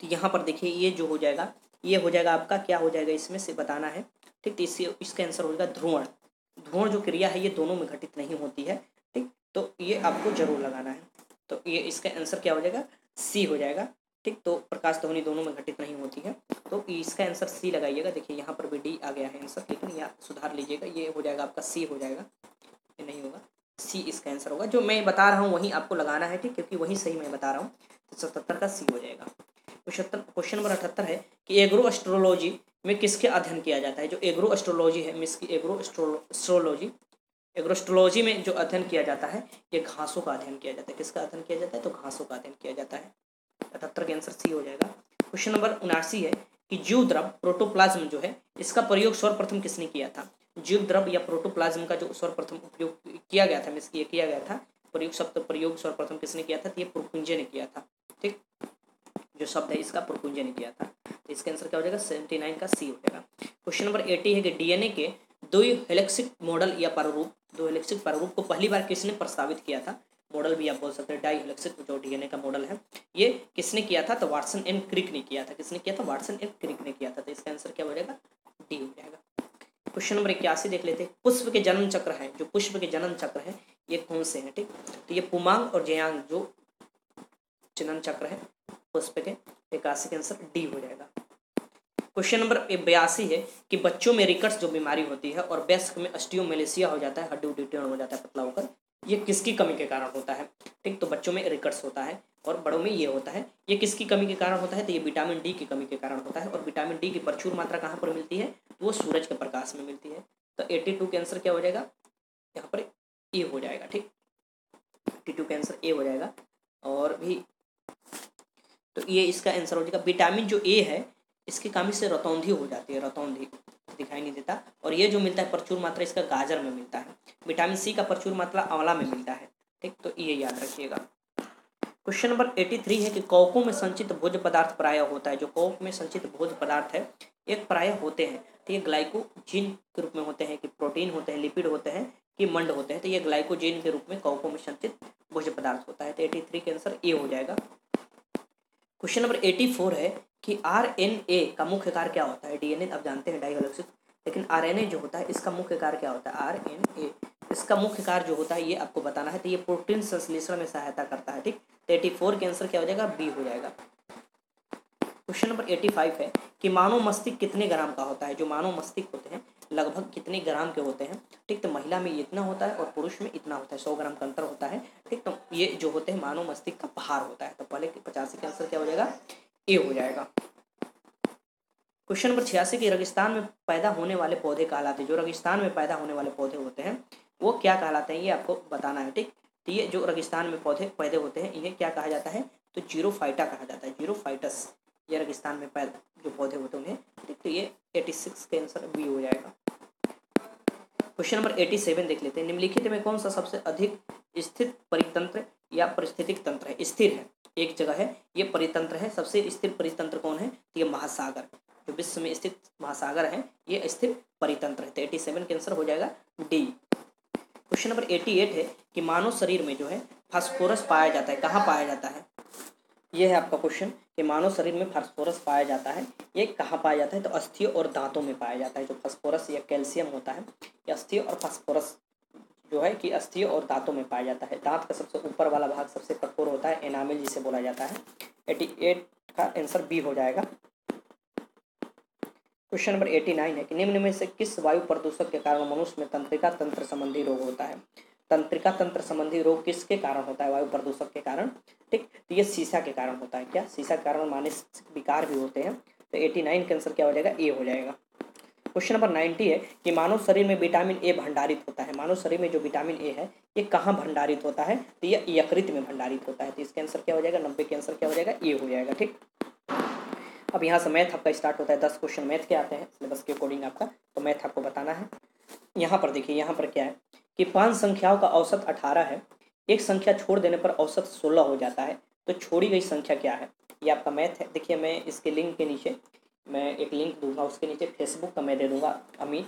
तो यहाँ पर देखिए ये जो हो जाएगा ये हो जाएगा आपका, क्या हो जाएगा इसमें से बताना है। ठीक तो इससे, इसका आंसर हो जाएगा ध्रुवण। ध्रुवण जो क्रिया है, ये दोनों में घटित नहीं होती है। ठीक तो ये आपको ज़रूर लगाना है। तो ये, इसका आंसर क्या हो जाएगा? सी हो जाएगा। ठीक तो प्रकाश ध्वनि दोनों में घटित नहीं होती है। तो इसका आंसर सी लगाइएगा। देखिए, यहाँ पर भी डी आ गया है आंसर लेकिन यहाँ सुधार लीजिएगा। ये हो जाएगा आपका सी हो जाएगा। ये नहीं होगा। सी इसका आंसर होगा। जो मैं बता रहा हूँ, वहीं आपको लगाना है। ठीक, क्योंकि वहीं सही मैं बता रहा हूँ। तो सतहत्तर का सी हो जाएगा। पचहत्तर क्वेश्चन नंबर अठहत्तर है कि एग्रो एस्ट्रोलॉजी में किसके अध्ययन किया जाता है? जो एग्रो एस्ट्रोलॉजी है मिस की एग्रो एस्ट्रोलॉजी एग्रोस्ट्रोलॉजी में जो अध्ययन किया जाता है, ये घासों का अध्ययन किया जाता है। किसका अध्ययन किया जाता है? तो घासों का अध्ययन किया जाता है। अठहत्तर का आंसर सी हो जाएगा। क्वेश्चन नंबर उनासी है कि जीव द्रव प्रोटोप्लाज्म जो है, इसका प्रयोग सर्वप्रथम किसने किया था? जीव द्रव या प्रोटोप्लाज्म का जो सर्वप्रथम उपयोग किया गया था मिस ये किया गया था। प्रयोग शब्द प्रयोग सर्वप्रथम किसने किया था? तो ये पुरकुंजे ने किया था। ठीक? जो शब्द है, इसका पुरकुंजे ने किया था। तो इसका आंसर क्या हो जाएगा? सेवेंटी नाइन का सी हो जाएगा क्वेश्चन नंबर एटी है कि डीएनए के दो हेलेक्सिक मॉडल या प्रारूप, दो हेलेक्सिक प्रारूप को पहली बार किसने प्रस्तावित किया था? मॉडल भी आप बोल सकते हैं, डाई हेलेक्सिक, जो डीएनए का मॉडल है, ये किसने किया था? तो वाटसन एंड क्रिक ने किया था। किसने किया था? वाटसन एंड क्रिक ने किया था। तो इसका आंसर क्या हो जाएगा? डी हो जाएगा। क्वेश्चन नंबर इक्यासी देख लेते हैं। पुष्प के जन्म चक्र है, जो पुष्प के जन्म चक्र है, ये कौन से हैं, ठीक? तो ये पुमांग और जयांग, जो जनन चक्र है पुष्प के इक्यासी के आंसर डी हो जाएगा। क्वेश्चन नंबर बयासी है कि बच्चों में रिकट्स जो बीमारी होती है और वयस्क में अस्टियोमेलेसिया हो जाता है, हड्डी उड्डी टेढ़ हो जाता है, पतला होकर, ये किसकी कमी के कारण होता है? ठीक तो बच्चों में रिकट्स होता है और बड़ों में ये होता है। ये किसकी कमी के कारण होता है? तो ये विटामिन डी की कमी के कारण होता है और विटामिन डी की प्रचुर मात्रा कहाँ पर मिलती है? वो सूरज के प्रकाश में मिलती है। तो एट्टी टू के आंसर क्या हो जाएगा? यहाँ पर ए हो जाएगा, ठीक? एट्टी टू का आंसर ए हो जाएगा और भी तो ये इसका आंसर हो जाएगा। विटामिन जो ए है, इसकी कमी से रतौंधी हो जाती है, रतौंधी दिखाई नहीं देता। और ये जो मिलता है, प्रचुर मात्रा इसका गाजर में मिलता है। विटामिन सी का प्रचुर मात्रा आंवला में मिलता है, ठीक? तो ये याद रखिएगा। क्वेश्चन नंबर एटी थ्री है कि कौकों में संचित भोज्य पदार्थ प्राय होता है। जो कौक में संचित भोज्य पदार्थ है एक प्राय होते हैं। तो ये ग्लाइकोजिन के रूप में होते हैं, कि प्रोटीन होते हैं लिपिड होते हैं, कि मंड होते हैं। तो ये ग्लाइकोजिन के रूप में कौकों में संचित भोज्य पदार्थ होता है। तो एटी थ्री के आंसर ए हो जाएगा। क्वेश्चन नंबर एटी फोर है कि आर एन ए का मुख्य कार्य क्या होता है? डीएनए आप जानते हैं डाइगोलेक्सिस लेकिन आर एन ए जो होता है, इसका मुख्य कार्य क्या होता है? आर एन ए इसका मुख्य कार्य जो होता है, ये आपको बताना है तो ये प्रोटीन संश्लेषण में सहायता करता है, ठीक? तो एटी फोर के आंसर क्या हो जाएगा? बी हो जाएगा। क्वेश्चन नंबर एटी फाइव है कि मानव मस्तिष्क कितने ग्राम का होता है? जो मानव मस्तिष्क होते हैं लगभग कितने ग्राम के होते हैं? ठीक तो महिला में इतना होता है और पुरुष में इतना होता है। सौ ग्राम का अंतर होता है। ठीक तो ये जो होते हैं मानव मस्तिष्क का भार होता है। तो पहले पचासी का आंसर क्या हो जाएगा? ए हो जाएगा। क्वेश्चन नंबर छियासी की रेगिस्तान में पैदा होने वाले पौधे कहलाते हैं। जो रेगिस्तान में पैदा होने वाले पौधे होते हैं, वो क्या कहलाते हैं? ये आपको बताना है। ठीक तो ये जो रेगिस्तान में पौधे पैदे होते हैं, इन्हें क्या कहा जाता है? तो ज़ीरो फाइटा कहा जाता है। ज़ीरो फाइटस ये रेगिस्तान में पैदा, जो पौधे होते हैं उन्हें ठीक तो ये एटी सिक्स के आंसर बी हो जाएगा। क्वेश्चन नंबर एटी सेवन देख लेते हैं। निम्नलिखित में कौन सा सबसे अधिक स्थित परितंत्र या परिस्थितिक तंत्र है? स्थिर है, एक जगह है। ये परितंत्र है, सबसे स्थिर परितंत्र कौन है? तो ये महासागर, जो विश्व में स्थित महासागर है, ये स्थिर परितंत्र है। तो एटी सेवन के आंसर हो जाएगा D question number eighty eight है कि मानव शरीर में जो है फास्फोरस पाया जाता है। कहाँ पाया जाता है? ये है आपका क्वेश्चन कि मानव शरीर में फास्फोरस पाया जाता है। ये कहाँ पाया जाता है? तो अस्थियों और दांतों में पाया जाता है। जो फास्फोरस या कैल्शियम होता है, ये अस्थियों और फास्फोरस जो है कि अस्थियों और दांतों में पाया जाता है। दांत का सबसे ऊपर वाला भाग सबसे कठोर होता है एनामिल जिसे बोला जाता है। एटी एट का आंसर बी हो जाएगा। क्वेश्चन नंबर एटी नाइन है कि निम्न में से किस वायु प्रदूषक के कारण मनुष्य में तंत्रिका तंत्र संबंधी रोग होता है? तंत्रिका तंत्र संबंधी रोग किसके कारण होता है? वायु प्रदूषक के कारण। ठीक? तो ये शीशा के कारण होता है क्या? शीशा के कारण मानसिक विकार भी होते हैं। तो एटी नाइन के आंसर क्या हो जाएगा? ए हो जाएगा। क्वेश्चन नंबर नाइन्टी है कि मानव शरीर में विटामिन ए भंडारित होता है। मानव शरीर में जो विटामिन ए है, ये कहाँ भंडारित होता है? तो ये यकृत में भंडारित होता है। तो इसके आंसर क्या हो जाएगा? नब्बे के आंसर क्या हो जाएगा? ए हो जाएगा। ठीक? अब यहाँ से मैथ आपका स्टार्ट होता है। दस क्वेश्चन मैथ के आते हैं। सिलेबस के अकॉर्डिंग आपका। तो मैथ आपको बताना है। यहाँ पर देखिए, यहाँ पर क्या है? कि पाँच संख्याओं का औसत अठारह है, एक संख्या छोड़ देने पर औसत सोलह हो जाता है। तो छोड़ी गई संख्या क्या है? ये आपका मैथ है। देखिए, मैं इसके लिंक के नीचे, मैं एक लिंक दूँगा, उसके नीचे फेसबुक का मैं दे दूँगा, अमित।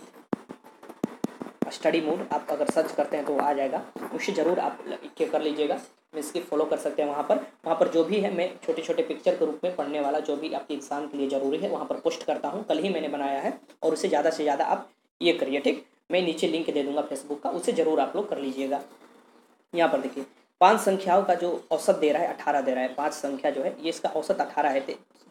स्टडी मोड आप अगर सर्च करते हैं तो आ जाएगा। उसे ज़रूर आप कर लीजिएगा। इसकी फॉलो कर सकते हैं वहाँ पर। वहाँ पर जो भी है, मैं छोटे छोटे पिक्चर के रूप में पढ़ने वाला, जो भी आपके इंसान के लिए ज़रूरी है, वहाँ पर पोस्ट करता हूँ। कल ही मैंने बनाया है और उसे ज़्यादा से ज़्यादा आप ये करिए, ठीक? मैं नीचे लिंक दे दूँगा फेसबुक का, उसे ज़रूर आप लोग कर लीजिएगा। यहाँ पर देखिए, पाँच संख्याओं का जो औसत दे रहा है, अठारह दे रहा है। पाँच संख्या जो है, ये इसका औसत अठारह है।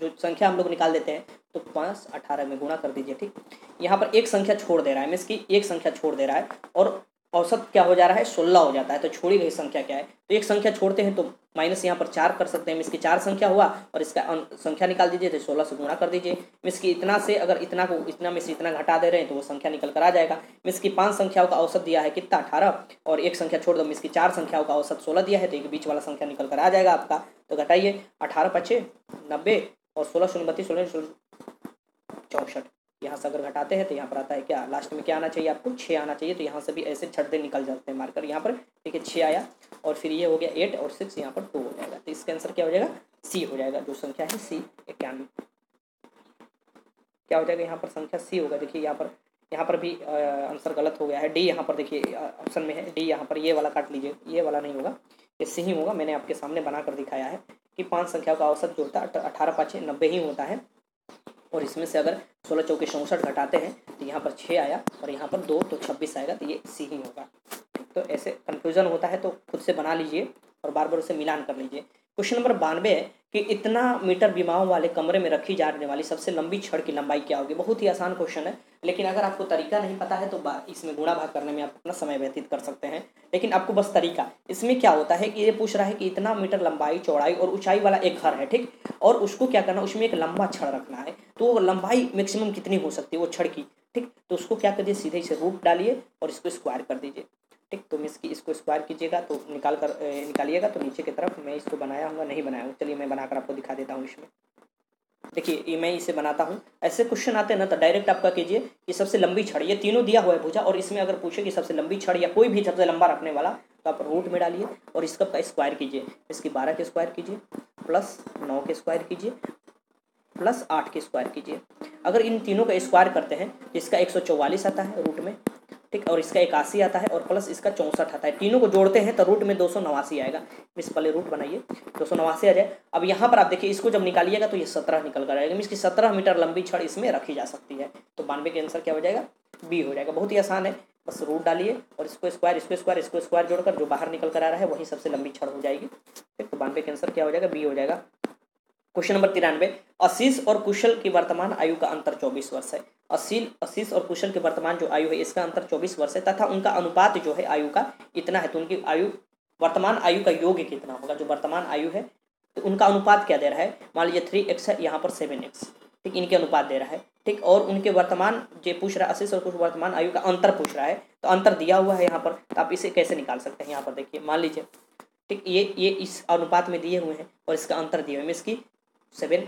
जो संख्या हम लोग निकाल देते हैं तो पाँच, अठारह में गुणा कर दीजिए, ठीक? यहाँ पर एक संख्या छोड़ दे रहा है, मीन्स इसकी एक संख्या छोड़ दे रहा है, और औसत क्या हो जा रहा है? सोलह हो जाता है। तो छोड़ी गई संख्या क्या है? तो एक संख्या छोड़ते हैं तो माइनस यहाँ पर चार कर सकते हैं। इसकी चार संख्या हुआ और इसका संख्या निकाल दीजिए तो सोलह से गुणा कर दीजिए। इसकी इतना से अगर इतना को, इतना में से इतना घटा दे रहे हैं तो वो संख्या निकल कर आ जाएगा। इसकी पाँच संख्याओं का औसत दिया है कितना? अठारह। और एक संख्या छोड़ दो इसकी चार संख्याओं का औसत सोलह दिया है तो एक बीच वाला संख्या निकल कर आ जाएगा आपका। तो घटाइए। अठारह पच्चे नब्बे और सोलह शून्य बत्तीस, सोलह चौंसठ। यहाँ से अगर घटाते हैं तो यहाँ पर आता है क्या? लास्ट में क्या आना चाहिए आपको? छः आना चाहिए तो यहाँ से भी ऐसे छठे निकल जाते हैं मार्कर। यहाँ पर, ठीक है, छः आया और फिर ये हो गया एट और सिक्स यहाँ पर टू हो जाएगा। तो इसका आंसर क्या हो जाएगा? सी हो जाएगा। जो संख्या है सी इक्यानवे। क्या हो जाएगा? यहाँ पर संख्या सी होगा। देखिए, यहाँ पर यहाँ पर भी आंसर गलत हो गया है। डी यहाँ पर देखिए ऑप्शन में है। डी यहाँ पर ये वाला काट लीजिए। ये वाला नहीं होगा। ये सी ही होगा। मैंने आपके सामने बनाकर दिखाया है कि पाँच संख्याओं का औसत जो होता है, अठारह पाँच नब्बे ही होता है। और इसमें से अगर सोलह चौके चौंसठ घटाते हैं तो यहाँ पर छः आया और यहाँ पर दो तो छब्बीस आएगा तो ये सी ही होगा। तो ऐसे कन्फ्यूज़न होता है तो खुद से बना लीजिए और बार बार उसे मिलान कर लीजिए। क्वेश्चन नंबर बानवे है कि इतना मीटर विमाओं वाले कमरे में रखी जाने वाली सबसे लंबी छड़ की लंबाई क्या होगी? बहुत ही आसान क्वेश्चन है, लेकिन अगर आपको तरीका नहीं पता है तो इसमें गुणा भाग करने में आप अपना समय व्यतीत कर सकते हैं। लेकिन आपको बस तरीका, इसमें क्या होता है कि ये पूछ रहा है कि इतना मीटर लंबाई, चौड़ाई और ऊंचाई वाला एक घर है, ठीक? और उसको क्या करना, उसमें एक लंबा छड़ रखना है तो लंबाई मैक्सिमम कितनी हो सकती है, वो छड़ की, ठीक? तो उसको क्या करिए सीधे इसे रूप डालिए और इसको स्क्वायर कर दीजिए। ठीक तो मैं इसकी इसको स्क्वायर कीजिएगा तो निकाल कर निकालिएगा तो नीचे की तरफ़ मैं इसको बनाया हूँ नहीं बनाया हूँ। चलिए मैं बनाकर आपको दिखा देता हूँ इसमें। देखिए मैं इसे बनाता हूँ। ऐसे क्वेश्चन आते हैं ना तो डायरेक्ट आपका कीजिए कि सबसे लंबी छड़, ये तीनों दिया हुआ है भुजा और इसमें अगर पूछे कि सबसे लंबी छड़ या कोई भी सबसे लंबा रखने वाला तो आप रूट में डालिए और इसका स्क्वायर कीजिए। इसकी बारह के स्क्वायर कीजिए प्लस नौ के स्क्वायर कीजिए प्लस आठ के स्क्वायर कीजिए। अगर इन तीनों का स्क्वायर करते हैं तो इसका एक सौ चौवालीस आता है रूट में। ठीक और इसका इक्यासी आता है और प्लस इसका चौंसठ आता है। तीनों को जोड़ते हैं तो रूट में दो सौ नवासी आएगा। इस पहले रूट बनाइए, दो सौ नवासी आ जाए। अब यहाँ पर आप देखिए, इसको जब निकालिएगा तो ये सत्रह निकल कर आएगा। की सत्रह मीटर लंबी छड़ इसमें रखी जा सकती है। तो बानवे के आंसर क्या हो जाएगा? बी हो जाएगा। बहुत ही आसान है। बस रूट डालिए और इसको स्क्वायर इसको स्क्वायर इसको स्क्वायर जोड़कर जो बाहर निकल कर आ रहा है, वही सबसे लंबी छड़ हो जाएगी। ठीक तो बानवे के आंसर क्या हो जाएगा? बी हो जाएगा। क्वेश्चन नंबर तिरानवे अशीष और कुशल की वर्तमान आयु का अंतर चौबीस वर्ष है। अशील अशीष और कुशल की वर्तमान जो आयु है, इसका अंतर चौबीस वर्ष है तथा उनका अनुपात जो है आयु का इतना है। तो उनकी आयु, वर्तमान आयु का योग कितना होगा? जो वर्तमान आयु है तो उनका अनुपात क्या दे रहा है? मान लीजिए थ्री एक्स है, यहाँ पर सेवन एक्स ठीक, इनके अनुपात दे रहा है। ठीक, और उनके वर्तमान जो पूछ रहा है अशीष और कुछ वर्तमान आयु का अंतर पूछ रहा है तो अंतर दिया हुआ है यहाँ पर तो आप इसे कैसे निकाल सकते हैं? यहाँ पर देखिए, मान लीजिए। ठीक, ये ये इस अनुपात में दिए हुए हैं और इसका अंतर दिए हुए हैं। इसकी सेवन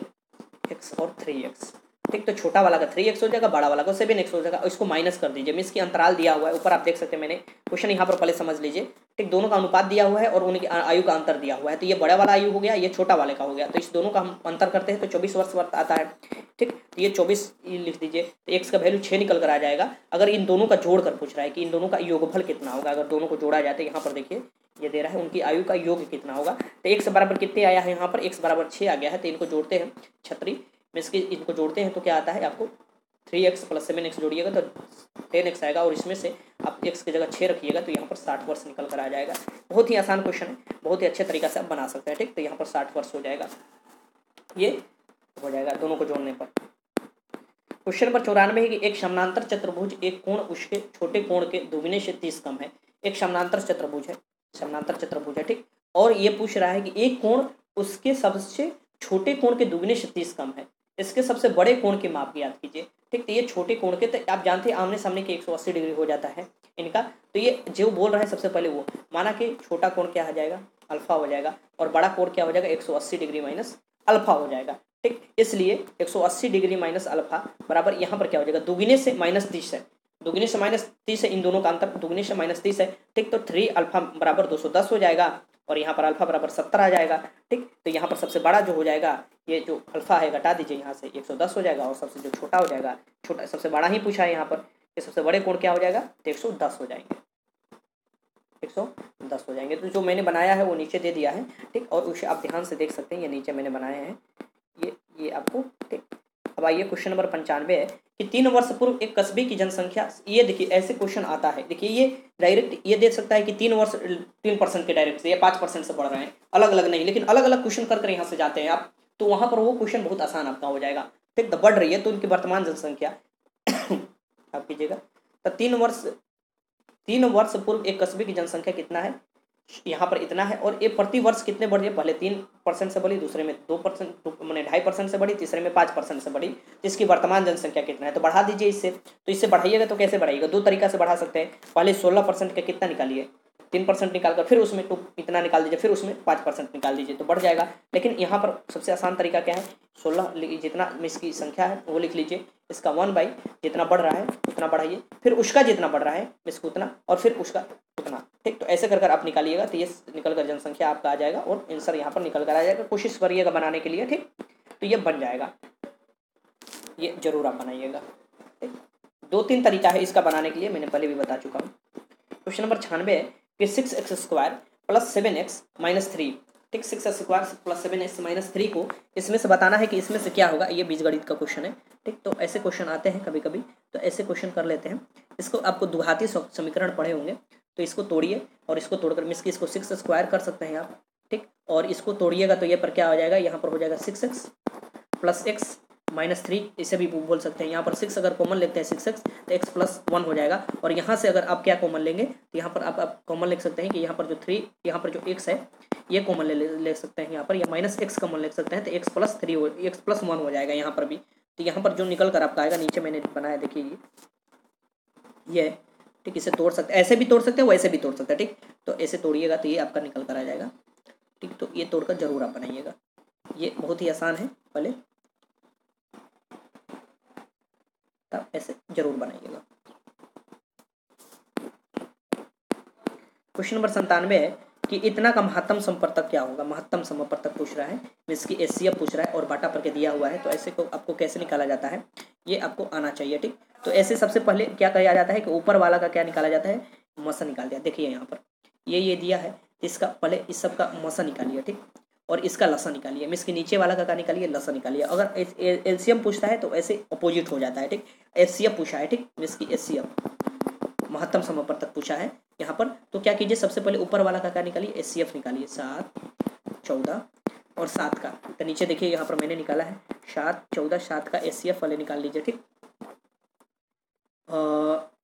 एक्स और थ्री एक्स ठीक तो छोटा वाला का थ्री एक्स हो जाएगा, बड़ा वाला का सेवन एक्स हो जाएगा इसको माइनस कर दीजिए। मीस की अंतराल दिया हुआ है, ऊपर आप देख सकते हैं मैंने क्वेश्चन यहाँ पर पहले समझ लीजिए। ठीक, दोनों का अनुपात दिया हुआ है और उनकी आयु का अंतर दिया हुआ है। तो ये बड़ा वाला आयु हो गया, ये छोटा वाले का हो गया। तो इस दोनों का हम अंतर करते हैं तो चौबीस वर्ष वर्ष आता है। ठीक तो ये चौबीस लिख दीजिए। तो एक्स का वैल्यू छः निकल कर आ जाएगा। अगर इन दोनों का जोड़ कर पूछ रहा है कि इन दोनों का योगफल कितना होगा, अगर दोनों को जोड़ा जाए तो यहाँ पर देखिए, ये दे रहा है उनकी आयु का योग कितना होगा। तो एक्स बराबर कितने आया है यहाँ पर? एक्स बराबर छः आ गया है तो इनको जोड़ते हैं छत्री। मीन्स की इनको जोड़ते हैं तो क्या आता है आपको three x plus seven x जोड़िएगा तो टेन एक्स आएगा और इसमें से आप एक्स की जगह छः रखिएगा तो यहाँ पर साठ वर्ष निकल कर आ जाएगा। बहुत ही आसान क्वेश्चन है, बहुत ही अच्छे तरीका से आप बना सकते हैं, ठीक? तो यहाँ पर साठ वर्ष हो जाएगा। ये हो जाएगा दोनों को जोड़ने पर। क्वेश्चन नंबर चौरानवे है कि एक समानांतर चतुर्भुज एक कोण उसके छोटे कोण के दुगने से तीस कम है। एक समानांतर चतुर्भुज है, समानांतर चतुर्भुज है, ठीक? और ये पूछ रहा है कि एक कोण उसके सबसे छोटे कोण के दुगने से तीस कम है। इसके सबसे बड़े कोण की माप की याद कीजिए। ठीक तो ये छोटे कोण के तो आप जानते हैं आमने सामने के 180 डिग्री हो जाता है इनका। तो ये जो बोल रहा है सबसे पहले वो, माना कि छोटा कोण क्या हो जाएगा? अल्फ़ा हो जाएगा। और बड़ा कोण क्या हो जाएगा? 180 डिग्री माइनस अल्फ़ा हो जाएगा। ठीक, इसलिए 180 डिग्री माइनस अल्फ़ा बराबर यहाँ पर क्या हो जाएगा? दुगने से माइनस तीस है। दुगने से माइनस तीस है, इन दोनों का अंतर दुगने से माइनस तीस है। ठीक तो थ्री अल्फ़ा बराबर दो सौ दस हो जाएगा। और यहाँ पर अल्फ़ा बराबर सत्तर आ जाएगा, ठीक? तो यहाँ पर सबसे बड़ा जो हो जाएगा, ये जो अल्फ़ा है, घटा दीजिए यहाँ से, एक सौ दस हो जाएगा और सबसे जो छोटा हो जाएगा, छोटा, सबसे बड़ा ही पूछा है यहाँ पर कि सबसे बड़े कोण क्या हो जाएगा? तो एक सौ दस हो जाएँगे। एक सौ दस हो जाएँगे। तो जो मैंने बनाया है, वो नीचे दे दिया है, ठीक? और उसे आप ध्यान से देख सकते हैं, ये नीचे मैंने बनाए हैं, ये ये आपको, ठीक? अब आइए क्वेश्चन नंबर पंचानवे है कि तीन वर्ष पूर्व एक कस्बे की जनसंख्या, ये देखिए ऐसे क्वेश्चन आता है। देखिए ये डायरेक्ट ये देख सकता है कि तीन वर्ष, तीन परसेंट के डायरेक्ट से, या पाँच परसेंट से बढ़ रहे हैं। अलग अलग नहीं, लेकिन अलग अलग क्वेश्चन कर कर यहाँ से जाते हैं आप। तो वहाँ पर वो क्वेश्चन बहुत आसान आपका हो जाएगा। ठीक तो बढ़ रही है तो उनकी वर्तमान जनसंख्या। आप कीजिएगा। तो तीन वर्ष तीन वर्ष पूर्व एक कस्बे की जनसंख्या कितना है? यहाँ पर इतना है और ये प्रति वर्ष कितने बढ़ी पहले तीन परसेंट से बढ़ी, दूसरे में दो परसेंट मैंने ढाई परसेंट से बढ़ी, तीसरे में पाँच परसेंट से बढ़ी, जिसकी वर्तमान जनसंख्या कितना है? तो बढ़ा दीजिए इससे। तो इससे बढ़ाइएगा तो कैसे बढ़ाइएगा? दो तरीका से बढ़ा सकते हैं। पहले सोलह परसेंट का कितना निकालिए? तीन परसेंट निकाल कर फिर उसमें टू इतना निकाल दीजिए, फिर उसमें पाँच परसेंट निकाल दीजिए तो बढ़ जाएगा। लेकिन यहाँ पर सबसे आसान तरीका क्या है? सोलह जितना इसकी संख्या है, वो लिख लीजिए। इसका वन बाई जितना बढ़ रहा है, उतना बढ़ाइए। फिर उसका जितना बढ़ रहा है इसको उतना, और फिर उसका उतना। ठीक? तो ऐसे कर कर आप निकालिएगा तो ये निकल कर जनसंख्या आपका आ जाएगा, और आंसर यहाँ पर निकल कर आ जाएगा कोशिश करिएगा बनाने के लिए, ठीक? तो ये बन जाएगा। ये ज़रूर आप बनाइएगा। ठीक? दो तीन तरीका है इसका बनाने के लिए, मैंने पहले भी बता चुका हूँ। क्वेश्चन नंबर छानवे है कि six x square plus seven x minus three ठीक six x square plus seven x minus three को इसमें से बताना है कि इसमें से क्या होगा? ये बीजगणित का क्वेश्चन है। ठीक तो ऐसे क्वेश्चन आते हैं कभी कभी तो ऐसे क्वेश्चन कर लेते हैं। इसको आपको दुघाती समीकरण पढ़े होंगे। तो इसको तोड़िए और इसको तोड़कर मिस की इसको सिक्स स्क्वायर कर सकते हैं आप। ठीक, और इसको तोड़िएगा तो ये पर क्या हो जाएगा? यहाँ पर हो जाएगा six x plus x minus three, इसे भी बोल सकते हैं। यहाँ पर सिक्स अगर कॉमन लेते हैं सिक्स एक्स तो एक्स प्लस वन हो जाएगा। और यहाँ से अगर आप क्या कॉमन लेंगे तो यहाँ पर आप आप कॉमन लिख सकते हैं कि यहाँ पर जो थ्री यहाँ पर जो एक्स है, ये कॉमन ले ले सकते हैं यहाँ पर। या माइनस एक्स कॉमन ले सकते हैं तो एक्स प्लस थ्री हो एक्स प्लस वन हो जाएगा यहाँ पर भी। तो यहाँ पर जो निकल कर आपका आएगा, नीचे मैंने बनाया, देखिए ये। ठीक, इसे तोड़ सकते ऐसे भी तोड़ सकते हैं, वैसे भी तोड़ सकते हैं, ठीक? तो ऐसे तोड़िएगा तो ये आपका निकल कर आ जाएगा। ठीक तो ये तोड़कर ज़रूर आप बनाइएगा। ये बहुत ही आसान है, पहले। तब ऐसे ज़रूर बनाइएगा। क्वेश्चन नंबर संतानवे है कि इतना का महत्तम संपर्तक क्या होगा? महत्तम संपर्तक पूछ रहा है मीन्स की एस पूछ रहा है और बाटा पर के दिया हुआ है तो ऐसे को आपको कैसे निकाला जाता है? ये आपको आना चाहिए, ठीक? तो ऐसे सबसे पहले क्या कहा जाता है कि ऊपर वाला का क्या निकाला जाता है? मसा निकाल दिया। देखिए यहाँ पर, ये ये दिया है, इसका पहले इस सब का मसा निकालिए, ठीक? और इसका लसा निकालिए। मीन्स के नीचे वाला का निकालिए? लसा निकालिए। अगर एल एलसीएम पूछता है तो ऐसे अपोजिट हो जाता है, ठीक? एस सी पूछा है, ठीक? मीन्स की एस महत्तम समय तक पूछा है यहाँ पर। तो क्या कीजिए? सबसे पहले ऊपर वाला का क्या निकालिए? एस निकालिए। सात, चौदह और सात का। तो नीचे देखिए, यहाँ पर मैंने निकाला है। सात, चौदह, सात का एस वाले निकाल लीजिए, ठीक?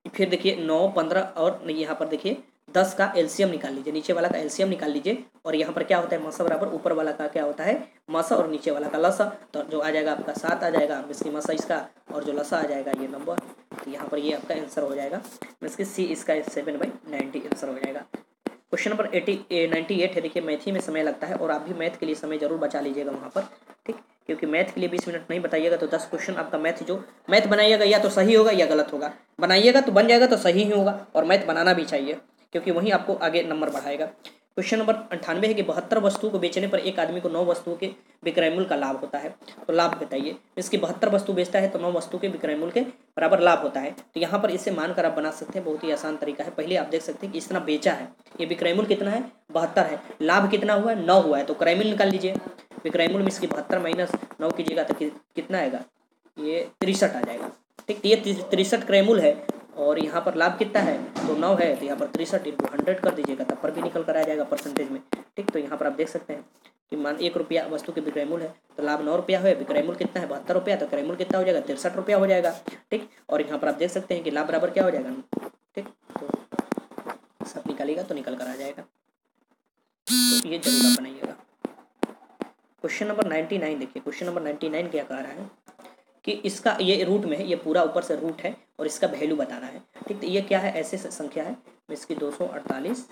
फिर देखिए नौ, पंद्रह और यहाँ पर देखिए दस का एलसीएम निकाल लीजिए, नीचे वाला का एलसीएम निकाल लीजिए, और यहाँ पर क्या होता है, मसा बराबर ऊपर वाला का क्या होता है, मसा और नीचे वाला का लसा। तो जो आ जाएगा आपका सात आ जाएगा इसकी मसा इसका, और जो लसा आ जाएगा ये नंबर तो यहाँ पर ये आपका आंसर हो जाएगा। इसकी सी इसका सेवन बाई नाइन्टी आंसर हो जाएगा। Question number eighty ninety eight है, देखिए मैथी में समय लगता है, और आप भी मैथ के लिए समय ज़रूर बचा लीजिएगा वहाँ पर, ठीक? क्योंकि मैथ के लिए बीस मिनट नहीं बताइएगा तो दस क्वेश्चन आपका मैथ जो, मैथ बनाइएगा या तो सही होगा या गलत होगा। बनाइएगा तो बन जाएगा तो सही ही होगा, और मैथ बनाना भी चाहिए। क्योंकि वही आपको आगे नंबर बढ़ाएगा। क्वेश्चन नंबर अंठानवे है कि बहत्तर वस्तुओं को बेचने पर एक आदमी को नौ वस्तुओं के विक्रय मूल्य का लाभ होता है। तो लाभ बताइए। इसकी बहत्तर वस्तु बेचता है तो नौ वस्तु के विक्रय मूल्य के बराबर लाभ होता है। तो यहाँ पर इसे मानकर आप बना सकते हैं। बहुत ही आसान तरीका है। पहले आप देख सकते हैं कि इस तरह बेचा है। ये विक्रय मूल्य कितना है? बहत्तर है। लाभ कितना हुआ है? नौ हुआ है। तो क्रय मूल्य निकाल लीजिए। विक्रय मूल्य में इसकी बहत्तर माइनस नौ कीजिएगा तो कितना आएगा? ये तिरसठ आ जाएगा। ठीक? तो ये तिरसठ क्रय मूल्य है। और यहाँ पर लाभ कितना है? तो नौ है तो यहाँ पर तिरसठ इंटू हंड्रेड कर दीजिएगा, तब पर भी निकल कर आ जाएगा परसेंटेज में। ठीक तो यहाँ पर आप देख सकते हैं कि मान एक रुपया वस्तु के विक्रय मूल्य है तो लाभ नौ रुपया है, विक्रय मूल्य कितना है? बहत्तर रुपया तो क्रय मूल्य कितना हो जाएगा? तिरसठ रुपया हो जाएगा। ठीक, और यहाँ पर आप देख सकते हैं कि लाभ बराबर क्या हो जाएगा? ठीक तो सब निकालेगा तो निकल कर आ जाएगा। तो ये ज़रूर बनाइएगा। क्वेश्चन नंबर नाइन्टी नाइन देखिए क्वेश्चन नंबर नाइन्टी नाइन क्या कह रहा है? कि इसका ये रूट में है ये पूरा ऊपर से रूट है और इसका वैल्यू बताना है। ठीक तो ये क्या है? ऐसे संख्या है। इसकी दो सौ अड़तालीस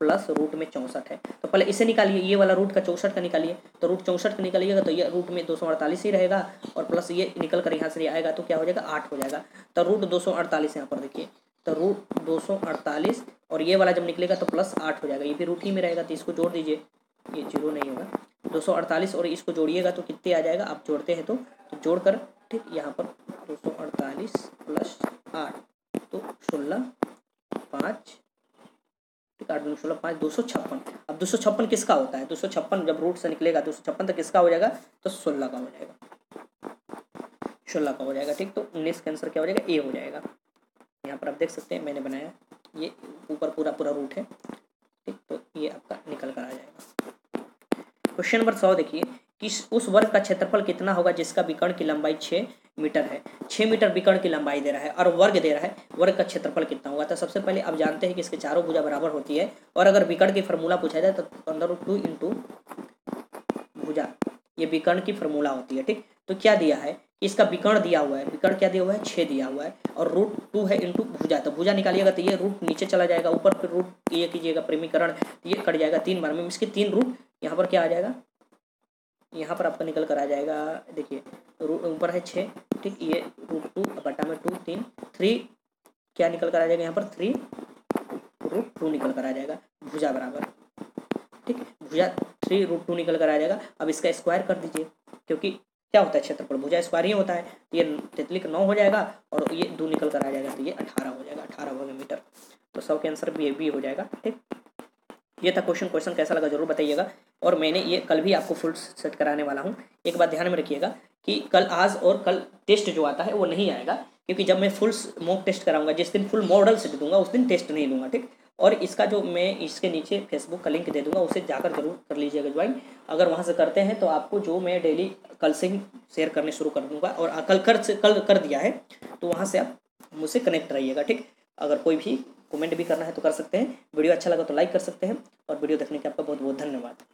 प्लस रूट में चौंसठ है। तो पहले इसे निकालिए ये वाला रूट का चौंसठ का निकालिए। तो रूट चौंसठ का निकालिएगा तो ये रूट में दो सौ अड़तालीस ही रहेगा और प्लस ये निकल कर यहाँ से आएगा तो क्या हो जाएगा? आठ हो जाएगा। तो रूट दो सौ अड़तालीस यहाँ पर देखिए। तो रूट दो सौ अड़तालीस और ये वाला जब निकलेगा तो प्लस आठ हो जाएगा। ये भी रूट ही में रहेगा तो इसको जोड़ दीजिए। ये ज़ीरो नहीं होगा। दो सौ अड़तालीस और इसको जोड़िएगा तो कितने आ जाएगा? आप जोड़ते हैं तो, तो जोड़कर, ठीक यहाँ पर दो सौ अड़तालीस प्लस आठ तो सोलह पाँच, ठीक आठ दो सोलह पाँच, दो सौ छप्पन। अब दो सौ छप्पन किसका होता है? दो सौ छप्पन जब रूट से निकलेगा, दो सौ छप्पन तो किसका हो जाएगा? तो सोलह का हो जाएगा। सोलह का हो जाएगा, ठीक? तो उन्नीस का आंसर क्या हो जाएगा? ए हो जाएगा। यहाँ पर आप देख सकते हैं, मैंने बनाया, ये ऊपर पूरा पूरा रूट है, ठीक? तो ये आपका निकल कर आ जाएगा। क्वेश्चन नंबर सौ देखिए। कि उस वर्ग का क्षेत्रफल कितना होगा जिसका विकर्ण की लंबाई छः मीटर है। छः मीटर विकर्ण की लंबाई दे रहा है और वर्ग दे रहा है। वर्ग का क्षेत्रफल कितना होगा? तो सबसे पहले आप जानते हैं कि इसके चारों भुजा बराबर होती है और अगर विकर्ण की फॉर्मूला पूछा जाए तो अंदर टू इंटू भुजा, ये विकर्ण की फॉर्मूला होती है, ठीक? तो क्या दिया है? इसका विकर्ण दिया हुआ है। विकर्ण क्या दिया हुआ है? छः दिया हुआ है और रूट टू है इंटू भुजा। तो भुजा निकालिएगा तो ये रूट नीचे चला जाएगा। ऊपर फिर रूट ये कीजिएगा, प्रेमीकरण, ये कट जाएगा तीन बार में। इसके तीन रूट यहाँ पर क्या आ जाएगा? यहाँ पर आपका निकल कर आ जाएगा, देखिए ऊपर है छः, ठीक, ये रूट टू बटा में टू तीन थ्री क्या निकल कर आ जाएगा यहाँ पर? थ्री रूट टू निकल कर आ जाएगा, भुजा बराबर, ठीक, भुजा थ्री रूट टू निकल कर आ जाएगा। अब इसका स्क्वायर कर दीजिए, क्योंकि क्या होता है क्षेत्रफल? भुजा स्क्वायर ही होता है तो ये तितली का नौ हो जाएगा और ये दो निकल कर आ जाएगा तो ये अठारह हो जाएगा, अठारह वर्ग मीटर तो सब के आंसर भी बी हो जाएगा, ठीक। ये था क्वेश्चन क्वेश्चन कैसा लगा ज़रूर बताइएगा। और मैंने ये कल भी आपको फुल सेट कराने वाला हूँ। एक बात ध्यान में रखिएगा कि कल आज और कल टेस्ट जो आता है वो नहीं आएगा, क्योंकि जब मैं फुल मॉक टेस्ट कराऊँगा, जिस दिन फुल मॉडल सेट दूँगा, उस दिन टेस्ट नहीं लूँगा ठीक? और इसका जो मैं इसके नीचे फेसबुक का लिंक दे दूँगा, उसे जाकर ज़रूर कर लीजिएगा ज्वाइन अगर वहाँ से करते हैं तो आपको जो मैं डेली कल से ही शेयर करने शुरू कर दूँगा, और कल कर कल कर दिया है तो वहाँ से आप मुझसे कनेक्ट रहिएगा, ठीक? अगर कोई भी कमेंट भी करना है तो कर सकते हैं। वीडियो अच्छा लगा तो लाइक कर सकते हैं और वीडियो देखने के आपका बहुत बहुत धन्यवाद।